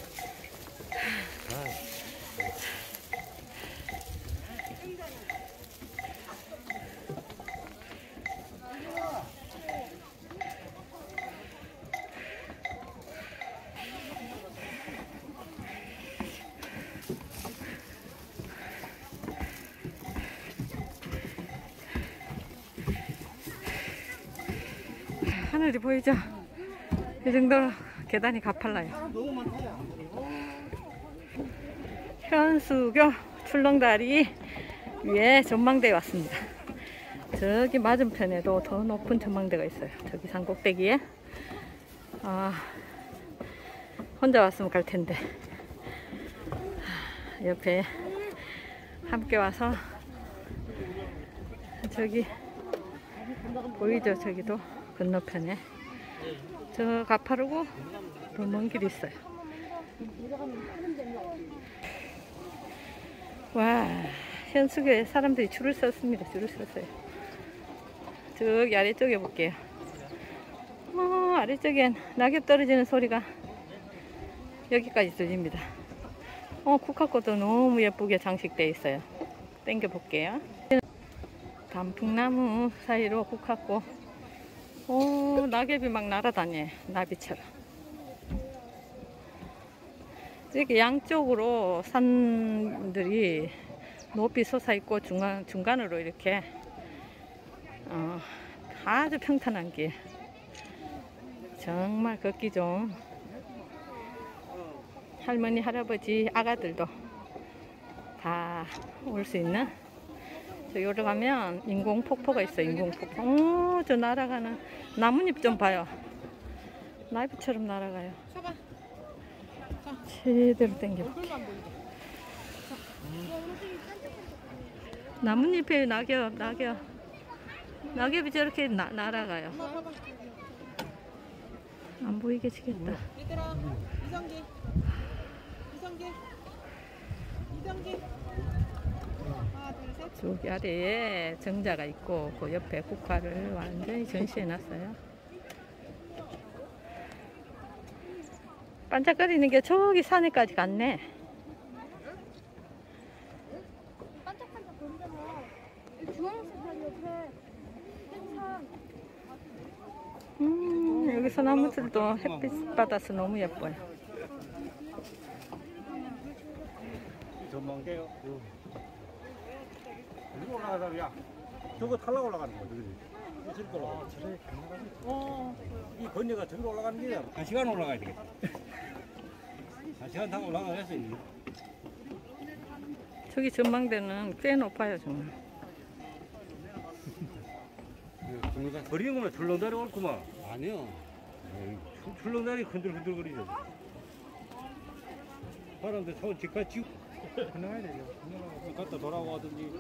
하늘이 보이죠? 이 정도로 계단이 가팔라요. 현수교 출렁다리 위에 전망대에 왔습니다. 저기 맞은편에도 더 높은 전망대가 있어요. 저기 산꼭대기에. 아, 혼자 왔으면 갈 텐데. 하, 옆에 함께 와서 저기 보이죠? 저기도 건너편에 저 가파르고 더먼 길이 있어요. 와 현수교에 사람들이 줄을 섰습니다. 줄을 섰어요. 저기 아래쪽에 볼게요. 어, 아래쪽엔 낙엽 떨어지는 소리가 여기까지 들립니다. 어, 국화꽃도 너무 예쁘게 장식되어 있어요. 땡겨 볼게요. 단풍나무 사이로 국화꽃 오, 낙엽이 막 날아다녀, 나비처럼. 이렇게 양쪽으로 산들이 높이 솟아있고 중간, 중간으로 이렇게 어, 아주 평탄한 길. 정말 걷기 좋은 할머니, 할아버지, 아가들도 다 올 수 있는 저 요로 가면 인공 폭포가 있어요. 인공 폭포. 오, 저 날아가는 나뭇잎 좀 봐요. 나비처럼 날아가요. 제대로 당겨볼게. 나뭇잎에 낙엽, 낙엽. 낙엽이 저렇게 나, 날아가요. 안 보이게 지겠다. 얘들아 이성기 이성기 이성기 저기 아래에 정자가 있고 그 옆에 국화를 완전히 전시해 놨어요. 반짝거리는 게 저기 산에까지 갔네. 반짝반짝. 이 주황색 산 옆에 산. 음, 여기서 나무들도 햇빛 받아서 너무 예뻐요. 전망대요. 여기 올라가자, 야. 저거 탈락 올라가는 거지, 그지? 저렇게 올라가. 저렇게 어, 이 건너가 저기로 올라가는 게 한 시간 올라가야 되겠다. 한 시간 타고 올라가겠어, 이. 저기 전망대는 꽤 높아요, 정말. 버리는 거면 출렁다리 옳구만. 아니요. 출렁다리 흔들흔들거리죠. 사람들 손 집까지 지고. 건너가야 되죠. 건너가고 갔다 돌아오든지.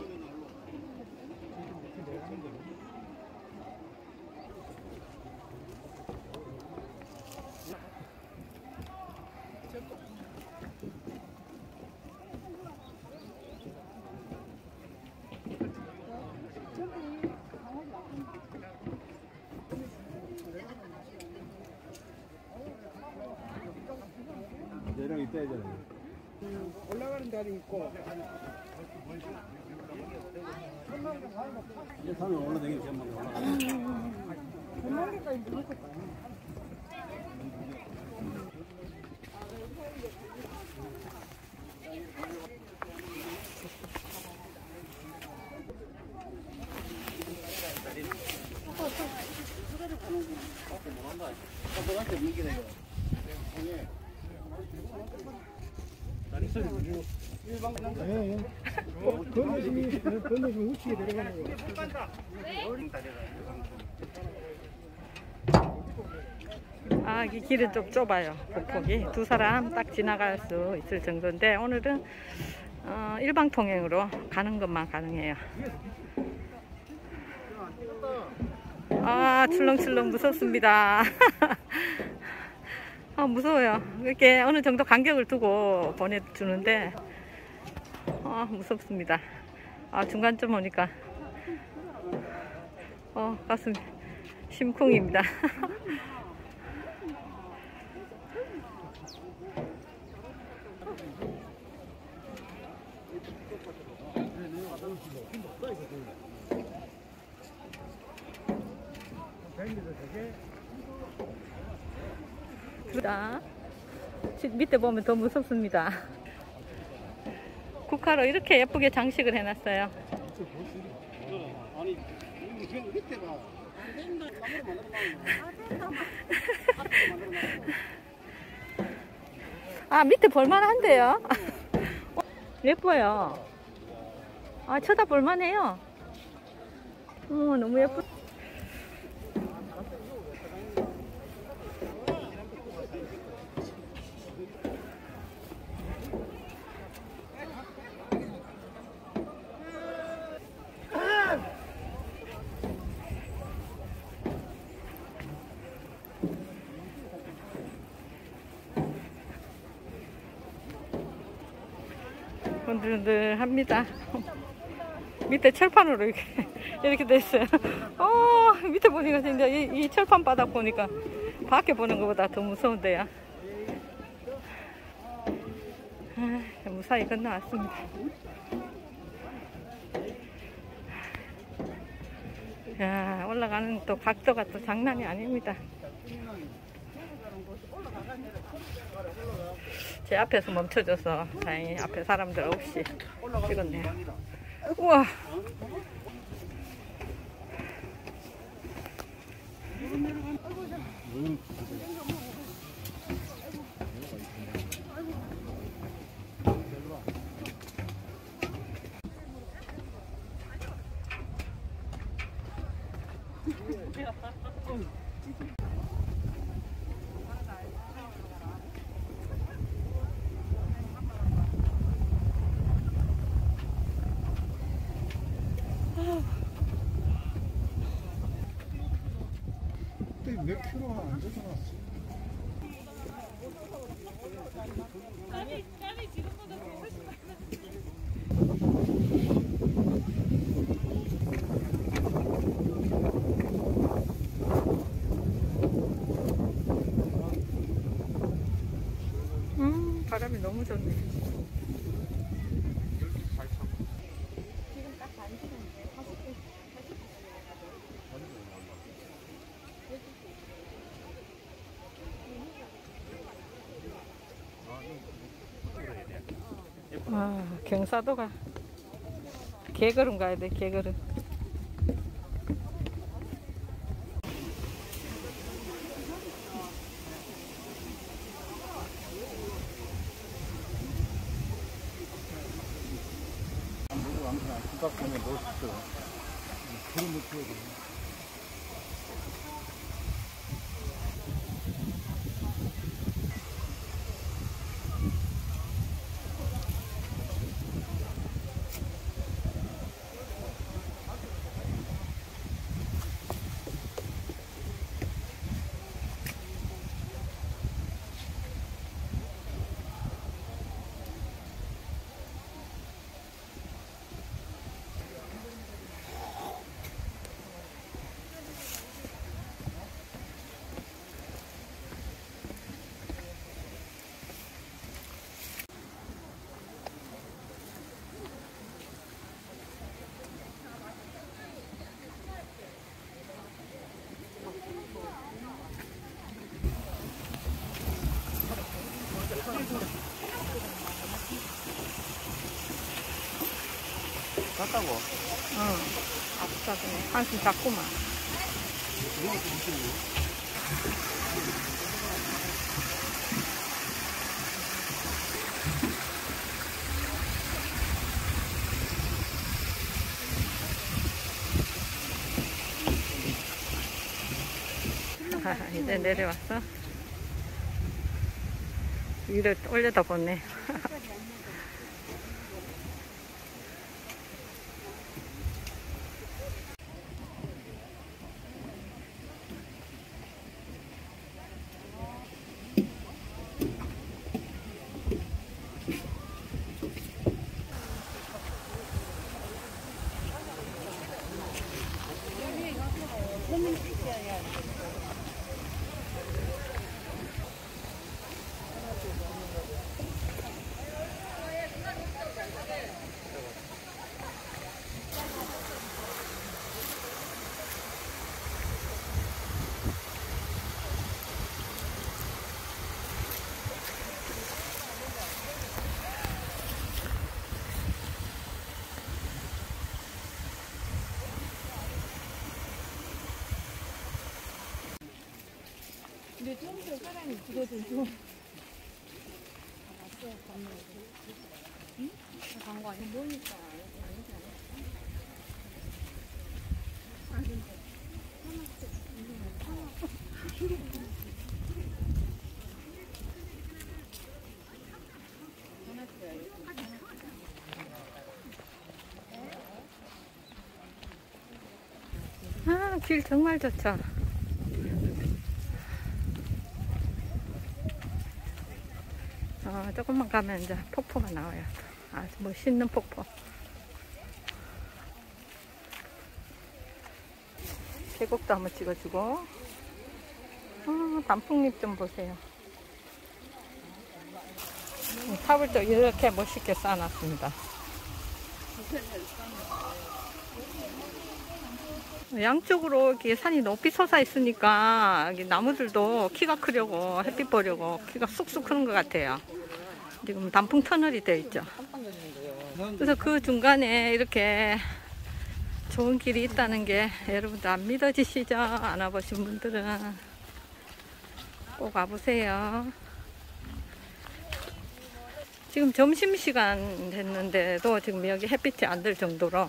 내려이 빼잖아요. 올라가는 자리 있고. 이제 산에 올라다니기 전망에 올라가. 아, 이 길은 좀 좁아요. 폭폭이. 두 사람 딱 지나갈 수 있을 정도인데, 오늘은 어, 일방 통행으로 가는 것만 가능해요. 아, 출렁출렁 무섭습니다. 아, 무서워요. 이렇게 어느 정도 간격을 두고 보내주는데, 아, 무섭습니다. 아, 중간쯤 오니까, 어, 가슴 심쿵입니다. 자, 밑에 보면 더 무섭습니다. 국화로 이렇게 예쁘게 장식을 해놨어요. 아, 밑에 볼만한데요? 어, 예뻐요. 아, 쳐다볼만해요. 어, 너무 예쁘. 흔들흔들합니다. 밑에 철판으로 이렇게 이렇게 돼 있어요. 어 밑에 보니까 진짜 이, 이 철판 바닥 보니까 밖에 보는 것보다 더 무서운데요. 아, 무사히 건너왔습니다. 야 올라가는 또 각도가 또 장난이 아닙니다. 제 앞에서 멈춰줘서 다행히 앞에 사람들 없이 찍었네요. 우와. 몇 킬로가 안 되잖아. 너무 좋네. 아, 경사도가 개걸음 가야 돼, 개걸음. 갔다고? 응. 아프다더니 한숨 잤구만. 아, 이제 내려왔어. 위를 올려다 보네. 아, 길 정말 좋죠. 어, 조금만 가면 이제 폭포가 나와요. 아주 멋있는 폭포. 계곡도 한번 찍어주고. 어, 단풍잎 좀 보세요. 음, 탑을 또 이렇게 멋있게 쌓아놨습니다. 양쪽으로 이렇게 산이 높이 솟아 있으니까 나무들도 키가 크려고 햇빛 보려고 키가 쑥쑥 크는 것 같아요. 지금 단풍 터널이 되어 있죠. 그래서 그 중간에 이렇게 좋은 길이 있다는 게 여러분들 안 믿어지시죠? 안 와보신 분들은 꼭 와보세요. 지금 점심시간 됐는데도 지금 여기 햇빛이 안 들 정도로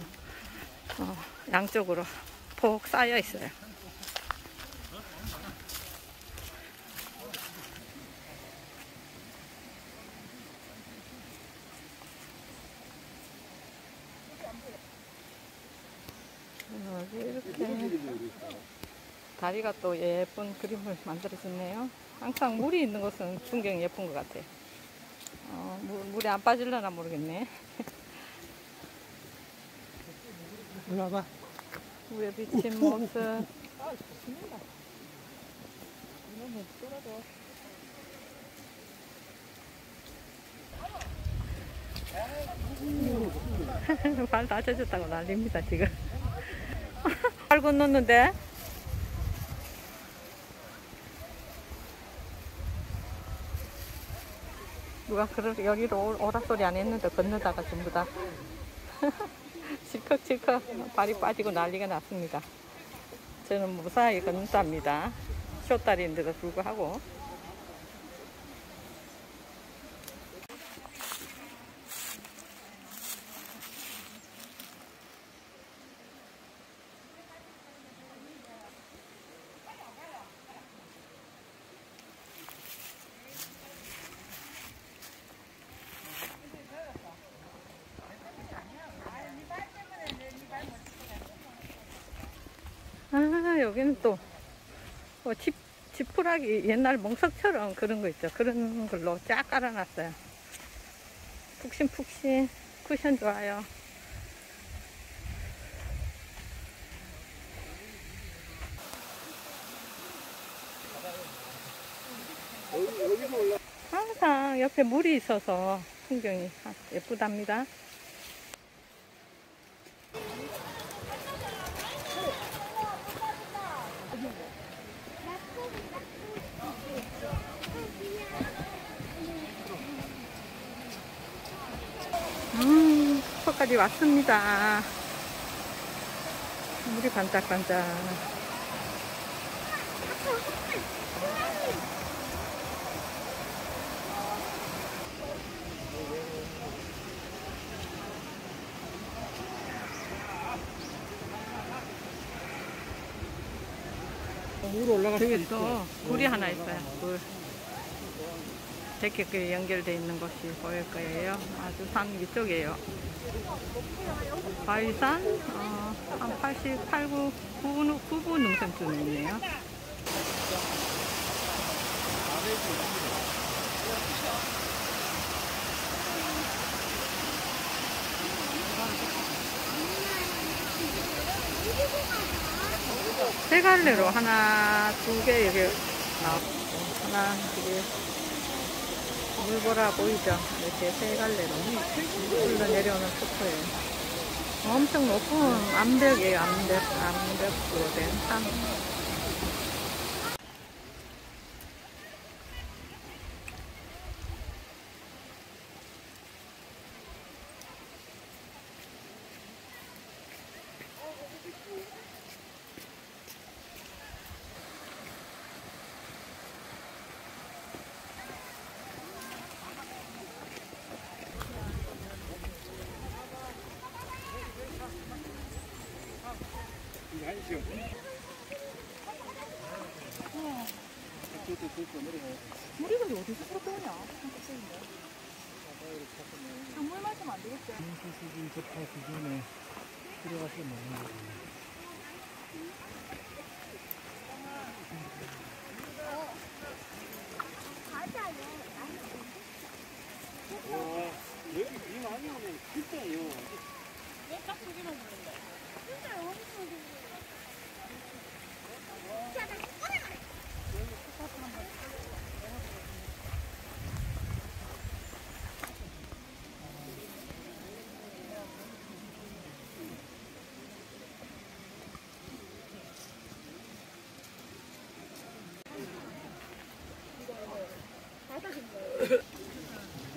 어, 양쪽으로 폭 쌓여 있어요. 여기가 또 예쁜 그림을 만들어줬네요. 항상 물이 있는 곳은 풍경 예쁜 것 같아. 어, 물, 물에 안 빠질려나 모르겠네. 올라봐. 물에 비친 모습. 발 다쳐졌다고 난립니다 지금 발 건넜는데 누가 그러, 여기로 오- 오라 소리 안 했는데 건너다가 전부 다 실컥실컥 발이 빠지고 난리가 났습니다. 저는 무사히 건넜답니다. 쇼다리인데도 불구하고. 아, 여기는 또, 어, 집, 지푸라기, 옛날 멍석처럼 그런 거 있죠. 그런 걸로 쫙 깔아놨어요. 푹신푹신, 쿠션 좋아요. 항상 옆에 물이 있어서 풍경이 예쁘답니다. 음, 서까지 왔습니다. 물이 반짝반짝. 위로 올라갈 수 있어. 또 굴이 하나 있어요. 굴. 데크길에 연결되어 있는 곳이 보일 거예요. 아주 산 위쪽이에요. 바위산, 어, 한 88, 9, 9분, 9분 능선쯤에 있네요. 세 갈래로 하나, 두 개 여기 나왔고, 하나, 두 개. 물보라 보이죠? 이렇게 세 갈래로 흘러 내려오는 폭포예요. 엄청 높은 암벽이에요, 암벽, 암벽으로 된 산. 우리가 어디서 쏟아오냐? 물 마시면 안 되겠지? 수준 접하 수준에 들어가서 먹는 거예요.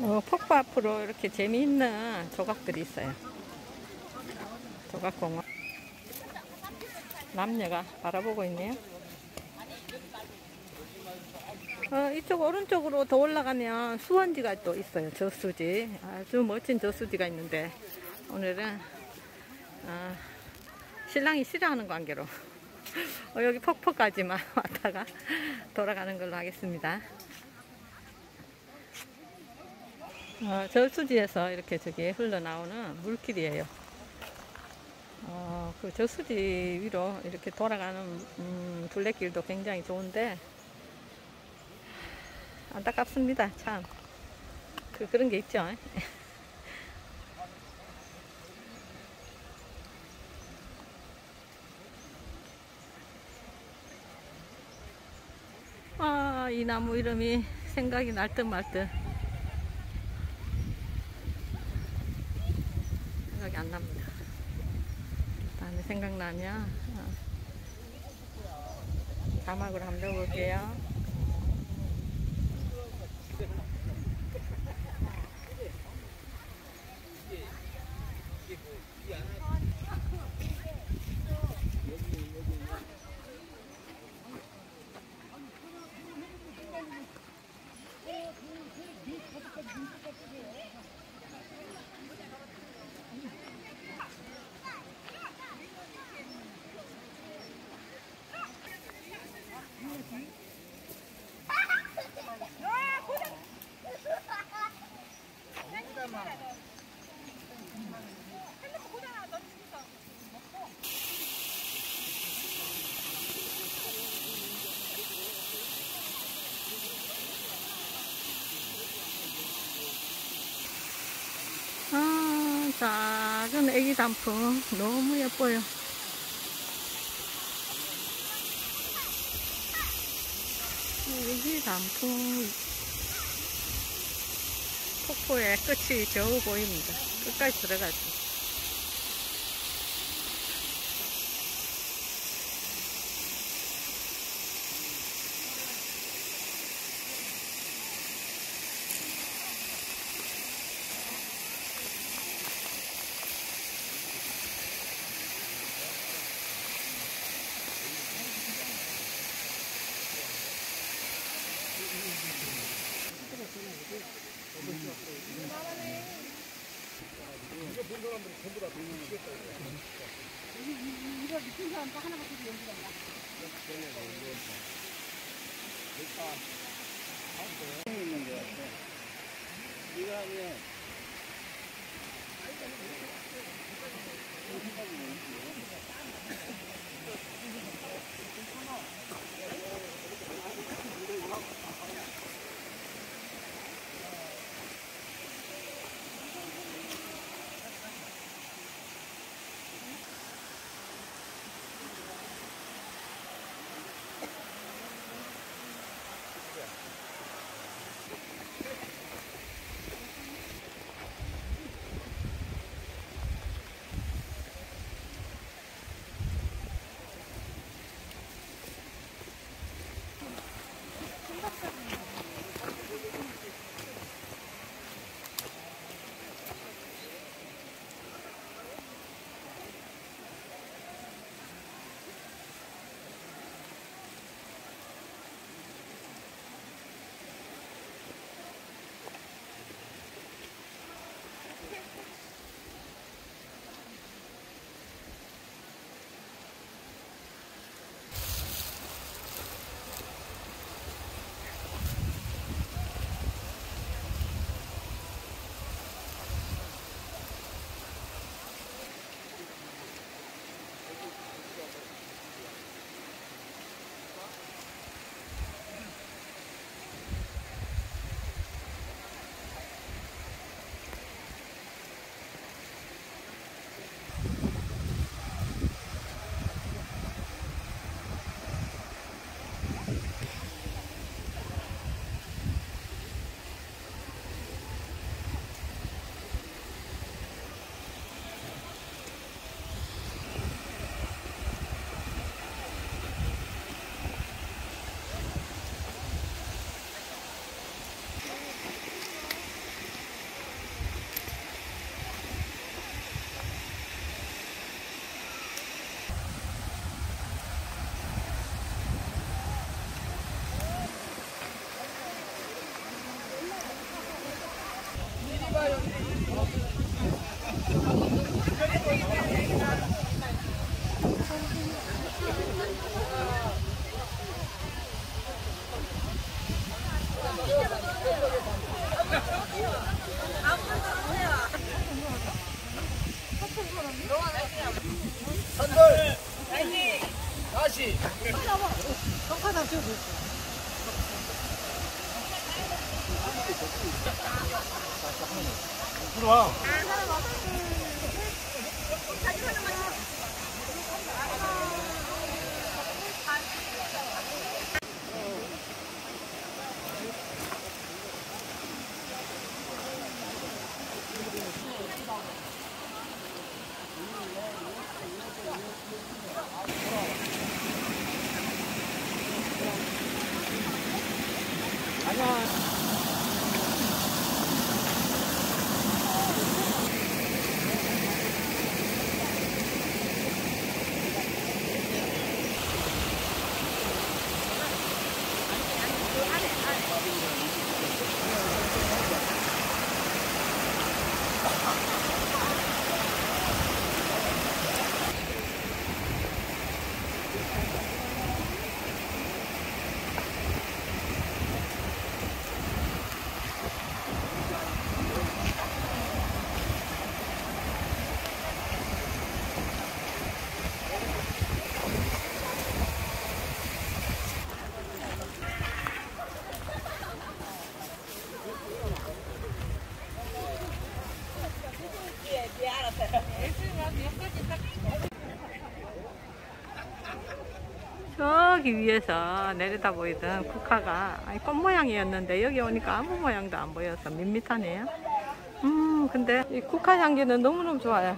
어, 폭포 앞으로 이렇게 재미있는 조각들이 있어요. 조각공원. 남녀가 바라보고 있네요. 어, 이쪽 오른쪽으로 더 올라가면 수원지가 또 있어요. 저수지. 아주 멋진 저수지가 있는데 오늘은 어, 신랑이 싫어하는 관계로 어, 여기 폭포까지만 왔다가 돌아가는 걸로 하겠습니다. 어, 저수지에서 이렇게 저기 흘러나오는 물길이에요. 어, 그 저수지 위로 이렇게 돌아가는 음, 둘레길도 굉장히 좋은데 안타깝습니다. 참. 그, 그런 게 있죠. 아, 이 나무 이름이 생각이 날 듯 말 듯. 생각나면 어, 자막으로 한번 넣어볼게요. 아, 단풍 너무 예뻐요. 애기 단풍 폭포의 끝이 겨우 보입니다. 끝까지 들어가죠. 저기 위에서 내려다 보이던 국화가 꽃 모양이었는데 여기 오니까 아무 모양도 안 보여서 밋밋하네요. 음, 근데 이 국화 향기는 너무너무 좋아요.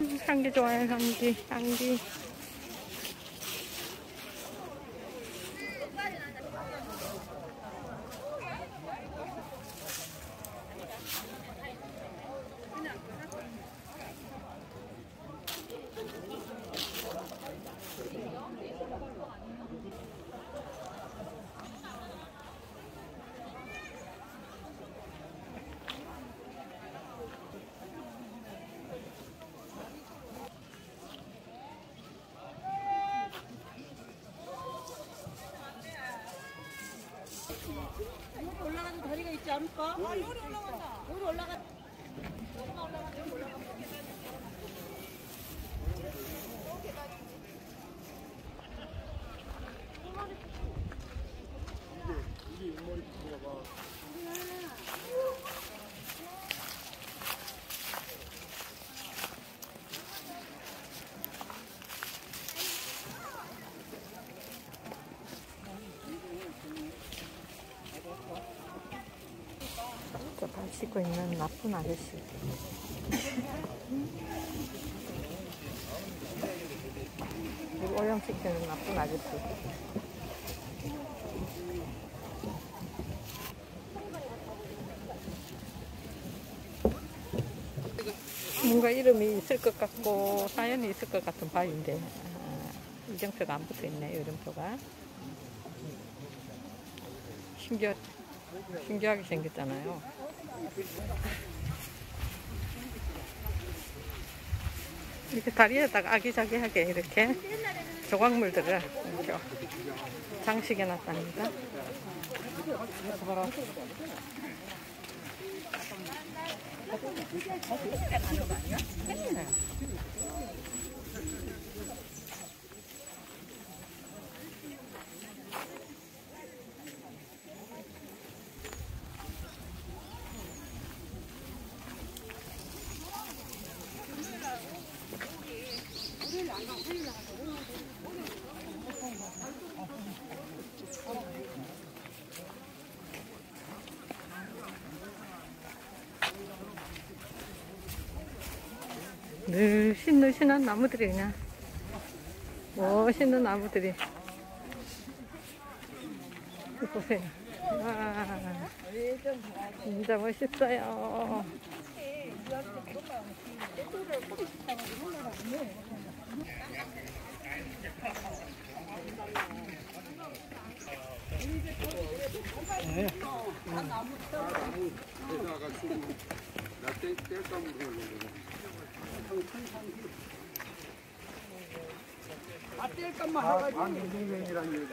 음, 향기 좋아요, 향기, 향기. 올라가는 다리가 있지 않을까? 아, 여기 올라간다. 여기 올라가. 씻고 있는 나쁜 아저씨. 오염시키는 나쁜 아저씨. 뭔가 이름이 있을 것 같고 사연이 있을 것 같은 바위인데 아, 이정표가 안 붙어 있네 이름표가 신기하, 신기하게 생겼잖아요 이렇게 다리에다가 아기자기하게 이렇게 조각물들을 이렇게 장식해 놨답니다. 늘 씬늘씬한 나무들이 그냥. 멋있는 나무들이. 보세요. 와 진짜 멋있어요 අතේ කම්ම හරවන්නේ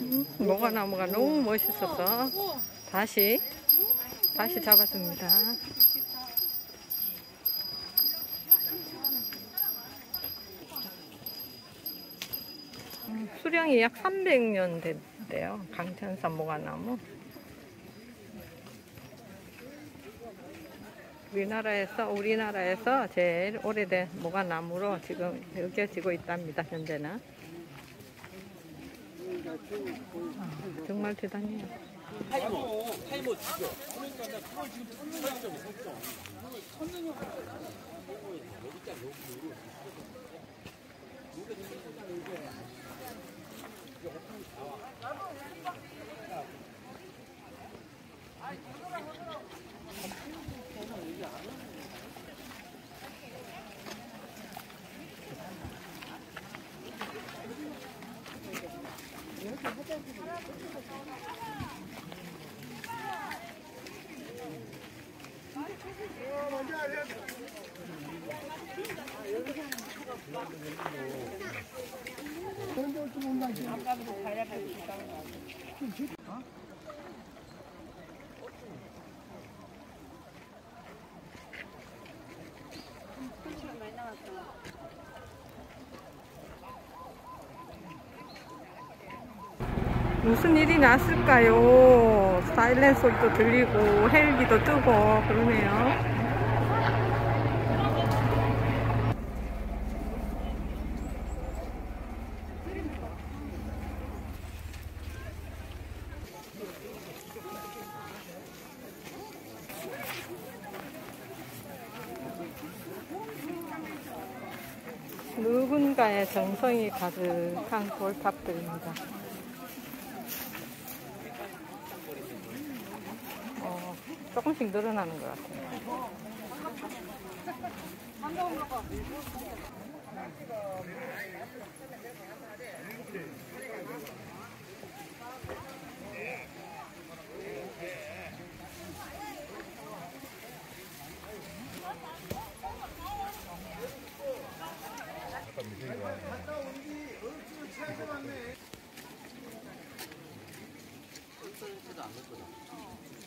음, 모과나무가 너무 멋있어서 다시 다시 잡았습니다. 음, 수령이 약 300년 됐대요. 강천산 모과나무. 우리나라에서 우리나라에서 제일 오래된 모과나무로 지금 여겨지고 있답니다. 현재는. 아, 정말 대단해요. 무슨 일이 났을까요? 사일렌 소리도 들리고 헬기도 뜨고 그러네요. 누군가의 정성이 가득한 돌탑들입니다. 어, 조금씩 늘어나는 것 같아요.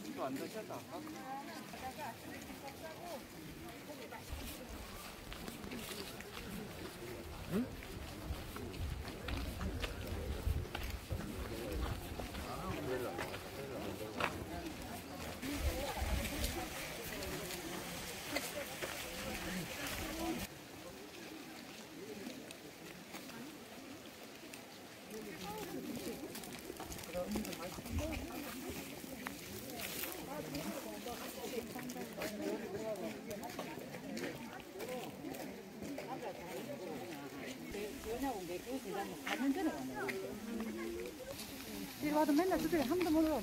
이리 와도 맨날 저쪽에 한 번도 못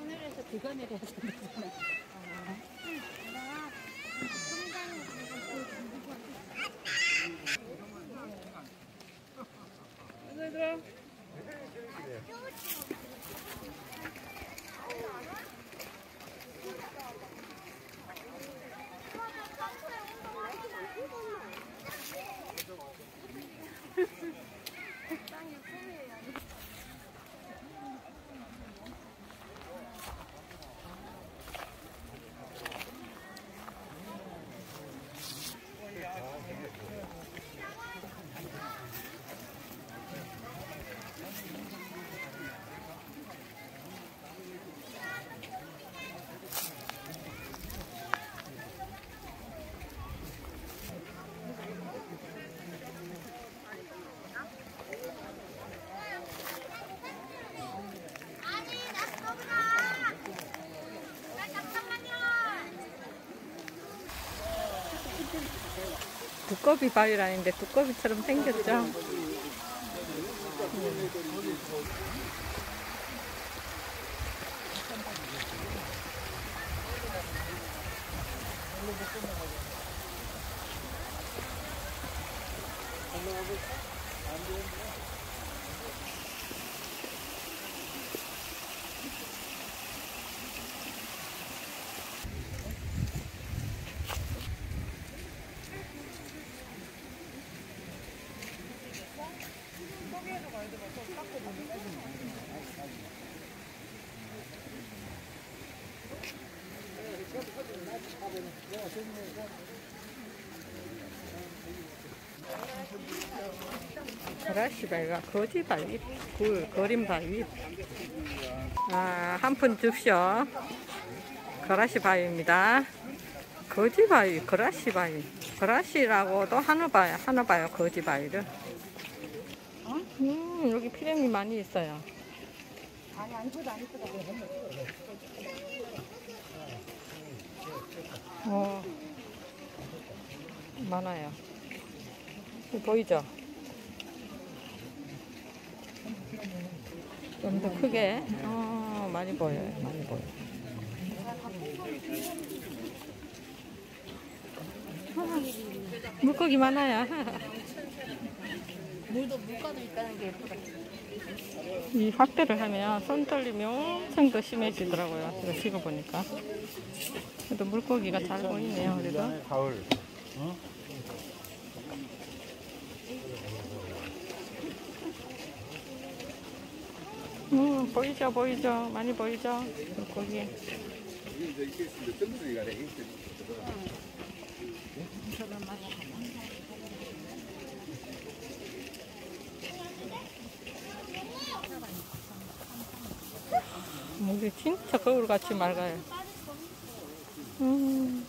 오늘에서 그거 내려야 된다. 두꺼비 바위라는데 두꺼비처럼 생겼죠? 가라시바위가 거지바위, 굴, 거림바위. 아, 한 푼 줍쇼. 가라시바위입니다. 거지바위, 거라시바위. 거라시라고도 하나 봐요, 하나 봐요, 거지바위를. 음, 여기 피렘이 많이 있어요. 어, 많아요. 보이죠? 좀 더 크게. 어, 많이 보여요. 많이 보여. 아, 물고기 많아요. 물도 물가도 있다는 게 예쁘다. 이 확대를 하면 손 떨림이 엄청 더 심해지더라고요. 제가 찍어보니까. 그래도 물고기가 잘 보이네요. 그래도. 가을. 음, 보이죠, 보이죠. 많이 보이죠. 물고기. 물이 진짜 거울 같이 맑아요. 음.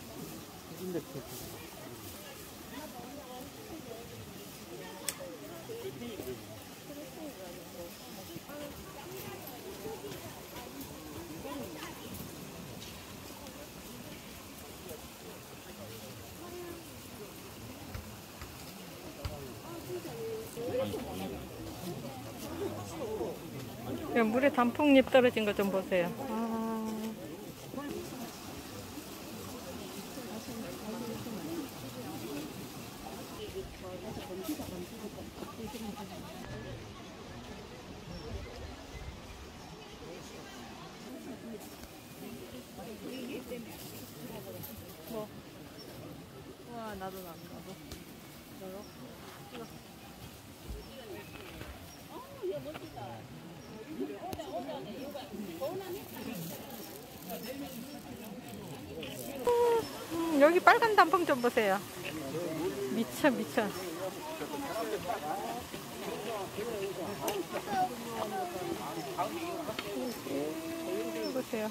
물에 단풍잎 떨어진 거 좀 보세요. 아. 와 나도 나도 나도. 음, 여기 빨간 단풍 좀 보세요. 미쳐, 미쳐. 보세요.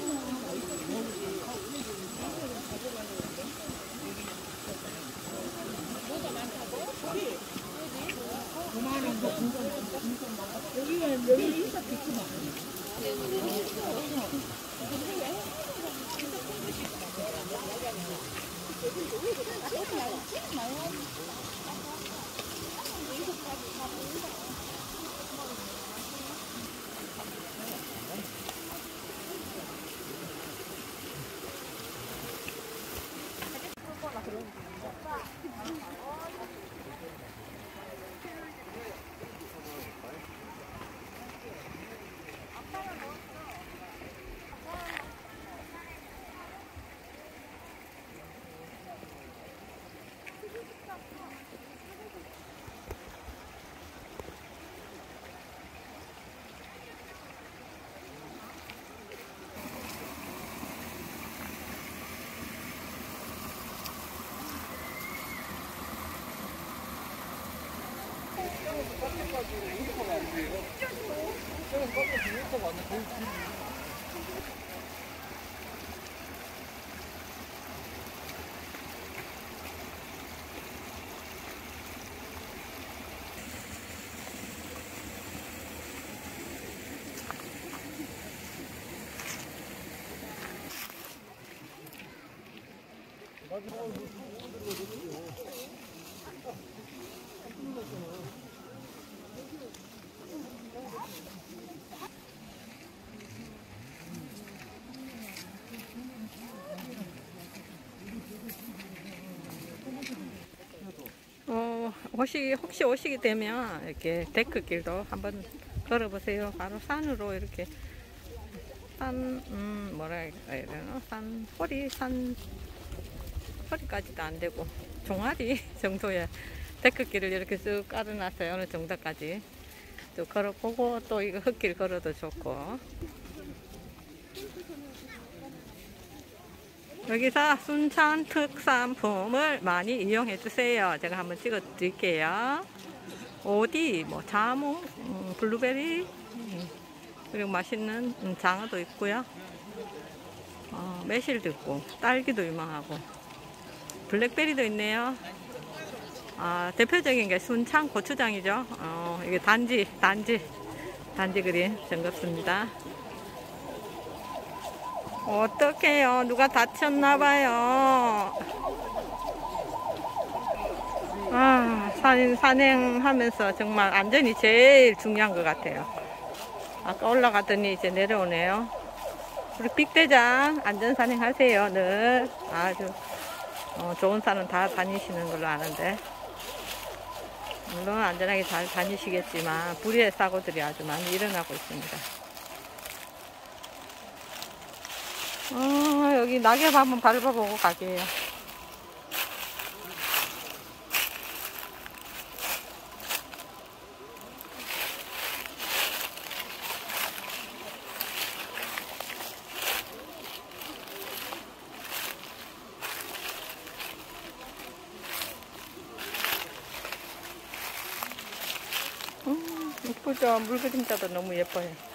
에 어, 오시기, 혹시 오시게 되면 이렇게 데크길도 한번 걸어보세요. 바로 산으로 이렇게 산, 음, 뭐라 해야 되나? 산, 허리, 산, 허리까지도 안 되고 종아리 정도의 데크길을 이렇게 쭉 깔아놨어요. 어느 정도까지. 또 걸어보고 또 이거 흙길 걸어도 좋고. 여기서 순천 특산품을 많이 이용해 주세요. 제가 한번 찍어 드릴게요. 오디, 뭐 자몽, 음, 블루베리, 음, 그리고 맛있는 음, 장어도 있고요. 어, 매실도 있고 딸기도 유명하고 블랙베리도 있네요. 아, 대표적인 게 순창 고추장이죠. 어, 이게 단지, 단지, 단지 그린 정겹습니다. 어떡해요. 누가 다쳤나봐요. 아, 산, 산행하면서 정말 안전이 제일 중요한 것 같아요. 아까 올라갔더니 이제 내려오네요. 우리 빅대장 안전산행 하세요. 늘 아주 어, 좋은 산은 다 다니시는 걸로 아는데 물론 안전하게 잘 다니시겠지만 불의의 사고들이 아주 많이 일어나고 있습니다. 어, 여기 낙엽 한번 밟아보고 가게요. 음, 이쁘죠? 물 그림자도 너무 예뻐요.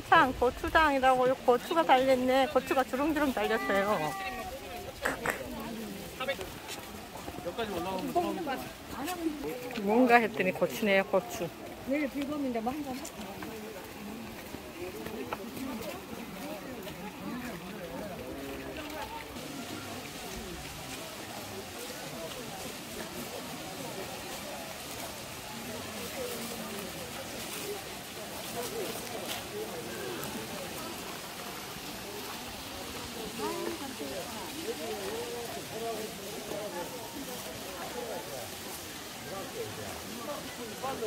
순창 고추장이라고 여기 고추가 달렸네. 고추가 주렁주렁 달렸어요. 뭔가 했더니 고추네요, 고추. 내일 비범인데 뭐 한잔 어, 对，对，一般一般都。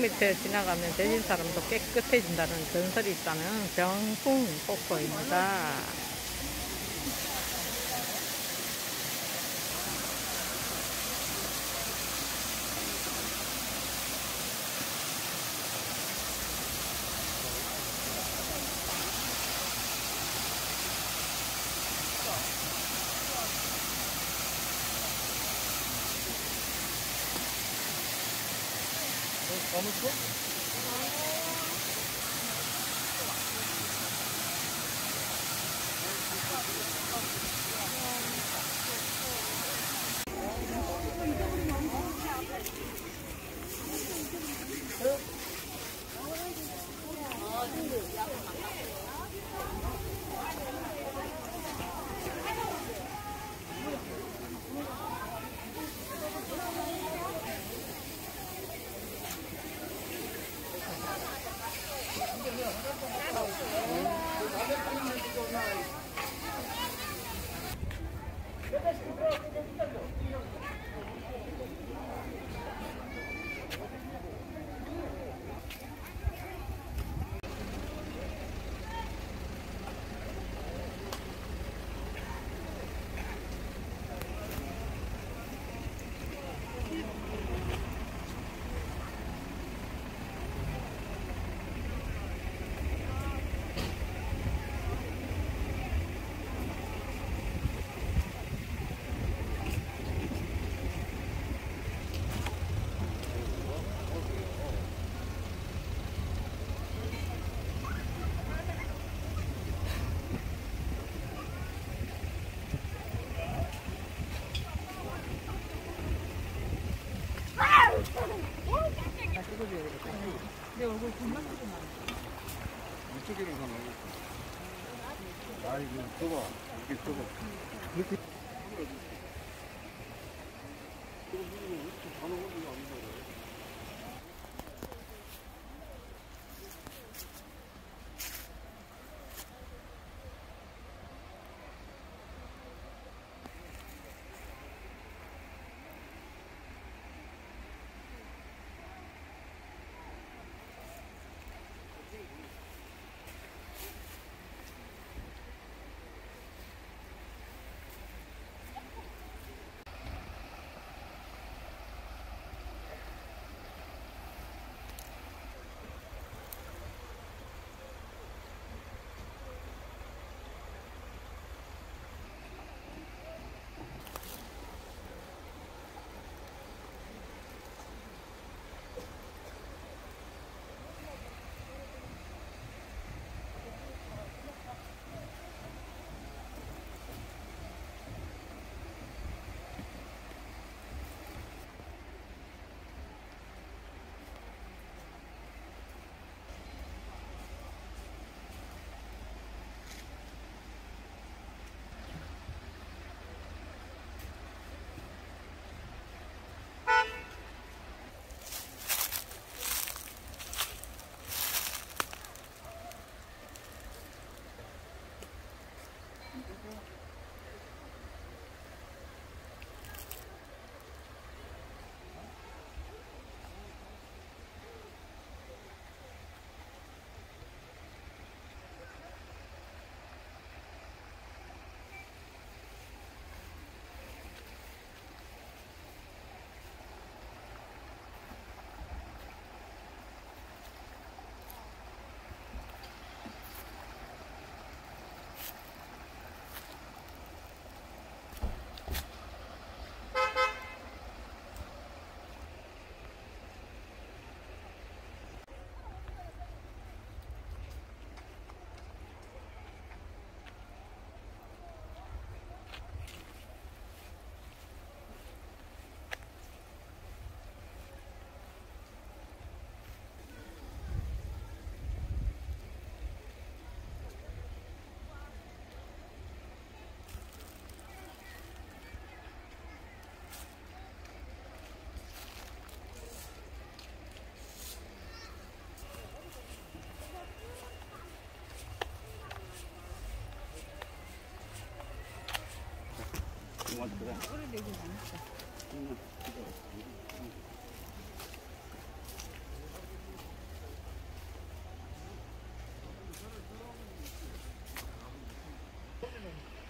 밑에 지나가면 대진 사람도 깨끗해진다는 전설이 있다는 병풍 폭포입니다.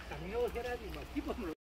강력을 해야지 뭐 기본으로